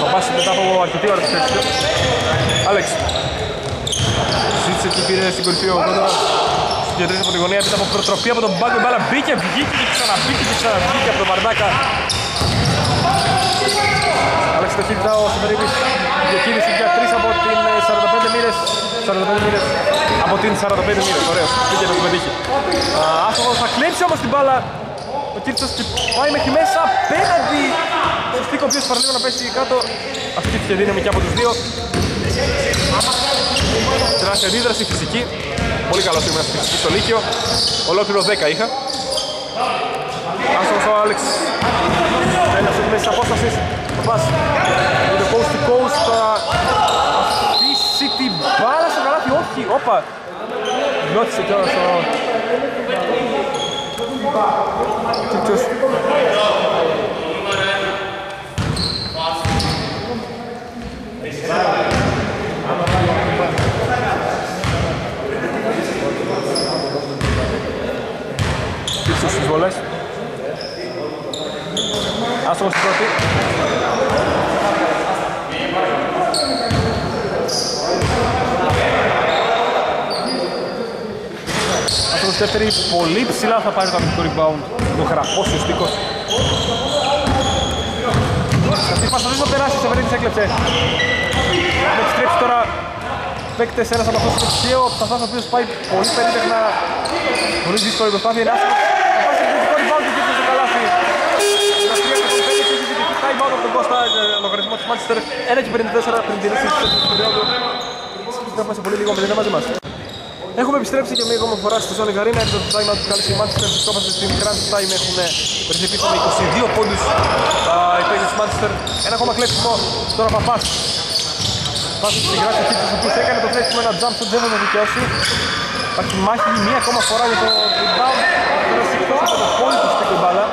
Θα πάσει μετά από αρκετή ώρα τη θέση του. Άλεξ. Ζήτησε και πήρε στην κορυφή ο Κόντορας. Συγκεντρίζει από τη γωνία, πήρε από προτροπή από τον πάγκο. Η μπάλα μπήκε, βγήκε και ξαναμπήκε και ξαναβγήκε από τον Μαρνάκα. Άλεξ το χείλτα ο Σεφερίδης. Διαχείριση για 3 από την 45 μοίρες. 45 μοίρες. Από την 45 μοίρες, ωραίος. Πήγε να το πετύχει. Άστοχος θα κλέψει όμως την μπάλα. Ο Κίρτσος και πάει μέχρι μέσα απέναντι στο Στίκο ο οποίος παραλίγο να πέσει κάτω. Αυτή τη δύναμη και από τους δύο. Τεράστια αντίδραση φυσική. Πολύ καλό σήμερα στη φυσική στο Λύκειο. Ολόκληρο 10 είχα. Άστοχος ο Άλεξ. Ένα σου μέσα της απόστασης. Θα πας με το coast to coast θα αφήσει την μπάλα στο καλάθι. Όχι, όπα. Νιώτησε κιόλας ο... Τσίτσος. Τσίτσος στις βολές. Άστοχος στην πρώτη. Άστοχος στη δεύτερη. Πολύ ψηλά θα πάρει το αμυντικό rebound. Το χαραπώσει ο Στίκος. Αυτή η παστολή θα περάσει, ο Σεβερίνης έκλεψε. Θα επιστρέψει τώρα παίκτες ένας από αυτούς το τυχαίο, ο Ψαθάς ο οποίος πάει πολύ περίπτεχνα, πολύ δύσκολη προσπάθεια, είναι άσχημος. Θα πάει στο επιθετικό rebound και στο καλάθι. rebound από τον Κώστα, ε, λογαριασμό της Manchester 1 και 54 πριν την ρίξη της περίοδου. Έχουμε σε πολύ λίγο με μαζί μας. Έχουμε επιστρέψει και μία ακόμα φορά στη ζώνη Γαρίνα. Έρχεται το time out που κάλεσε η Manchester. Στόχασε στην Grand Time έχουν βρεθεί πίσω με 22 πόντους οι παίκτες της Manchester. Ένα ακόμα κλέψιμο τώρα Παπάς. Βάζει στην γράφη εκεί του οποίους έκανε το κλέψιμο ένα jump shot δεν θα το δικαιώσει. Υπάρχει μάχη μία ακόμα φορά για το rebound. Τώρα σηκώσει από το πόδι του στην μπάλα.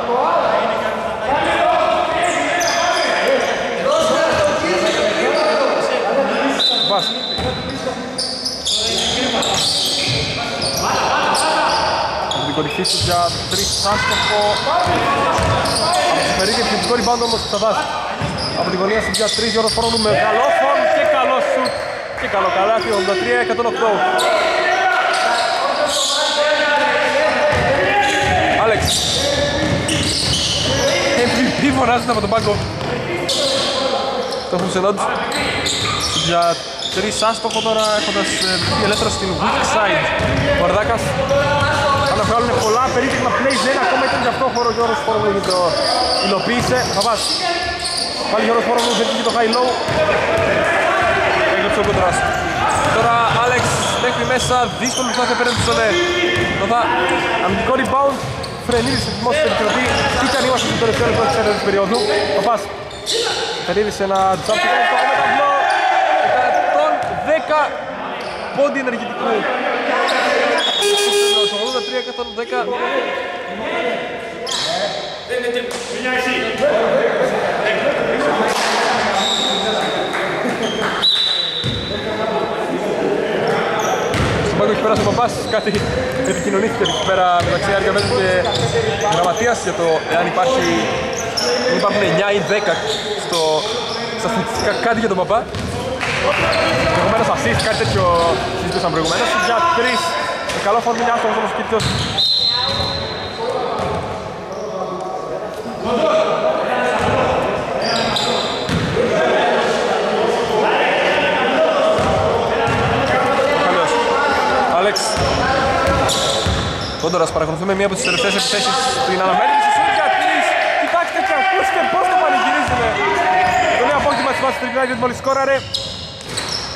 Βάζει. Από την κορυφή του για τρεις άστοχο. Από την επιθετικό rebound όμως θα βάζει. Από την γωνία για τρεις Γιώργος Φρόντου με καλό φόρμ και καλό σουτ. Και καλό καλάθι 83-108. Άλεξ. MVP φωνάζεται από τον πάγκο. Το έχουν σε για τρεις άστοχο τώρα έχοντας βγει ελεύθερος στην weak side. Ο Αρδάκας θα βγάλουν πολλά περίπτωμα plays, δεν ακόμα ήταν και αυτό χώρος Γιώργος Φόρμουλου το υλοποίησε. Θα βάζει. Πάλι Γιώργος Φόρμουλου φέρνει και το high low. Έγραψε ο κοντράς. Τώρα Άλεξ μέχρι μέσα, δύσκολος που θα έχει πέραν του Σολέ. Τώρα αμυντικό rebound, Φρενίδης σε δημόσια περικρατή. Τι και αν είμαστε στο τελευταίο λεπτό της ένωσης περίοδου. Παπάς. Φρενίδης ένα jump shot, το έχουμε ταμπλό. 110 πόντι ενεργητικού. 83-110. Στον πάγκο έχει πέρασει ο Παπάς, κάτι επικοινωνήθηκε εκεί πέρα μεταξύ Άργα Μέτρου και γραμματείας για το εάν υπάρχει αν υπάρχουν 9 ή 10 στο, στα στατιστικά κάτι για τον Παπά. Ενδεχομένως assist, κάτι τέτοιο συζητούσαν προηγουμένως. Για τρεις, καλό φορμίλια άστοχος όμως Κίτσος. Καλώς. Άλεξ. Κόντορας παρακολουθούμε μία από τις τελευταίες επιθέσεις στην αναμέτρηση. Σου για τρεις. Κοιτάξτε και ακούστε πώς το πανηγυρίζουμε. Το νέο απόκτημα της Manchester United μόλις σκόραρε.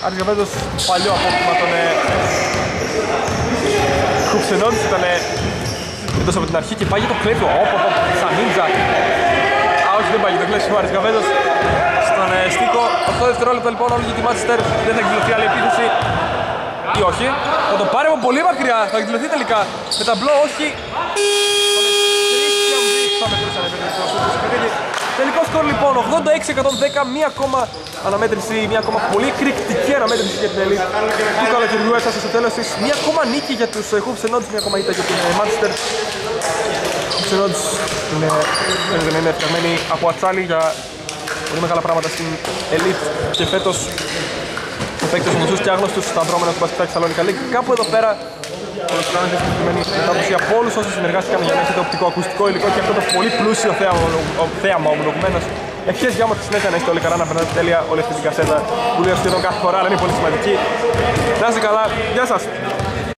Άρης Γαβέντος παλιό απόκτημα των Κουψενών ήταν εντός από την αρχή και πάει για το κλέφιο. Όπα, όπα, σαν νίντζα. Α, όχι δεν πάει για το κλέφιο ο Άρης Γαβέντος στον ε, Στίκο. 8 δευτερόλεπτα λοιπόν όλη τη Manchester δεν θα εκδηλωθεί άλλη επίθεση ή όχι. Θα το πάρει από πολύ μακριά, θα εκδηλωθεί τελικά. Με ταμπλό όχι. Θα μετρούσαν Τελικό σκορ λοιπόν 86-110, μία ακόμα αναμέτρηση, μία ακόμα πολύ εκρηκτική αναμέτρηση για την Elite του καλοκαιριού έφτασε στο τέλος της. Μία ακόμα νίκη για τους Hoops and Odds, μία ακόμα ήττα για την ε, Manchester. Hoops and Odds είναι, δεν είναι φτιαγμένοι από ατσάλι για πολύ μεγάλα πράγματα στην Elite και φέτος ο παίκτες γνωστούς και άγνωστους στα δρόμενα του Μπασκετάκη Σαλόνικα League. Κάπου εδώ πέρα ολοκληρώνεται η συγκεκριμένη μετάδοση από όλους όσους συνεργάστηκαν για να έχετε οπτικό ακουστικό υλικό και αυτό το πολύ πλούσιο θέαμα, θέαμα ομολογουμένως. Ευχές για όμως τη συνέχεια να είστε όλοι καλά, να περνάτε τέλεια όλη αυτή την κασέτα που λέω σχεδόν κάθε φορά, αλλά είναι πολύ σημαντική. Να είστε καλά, γεια σας!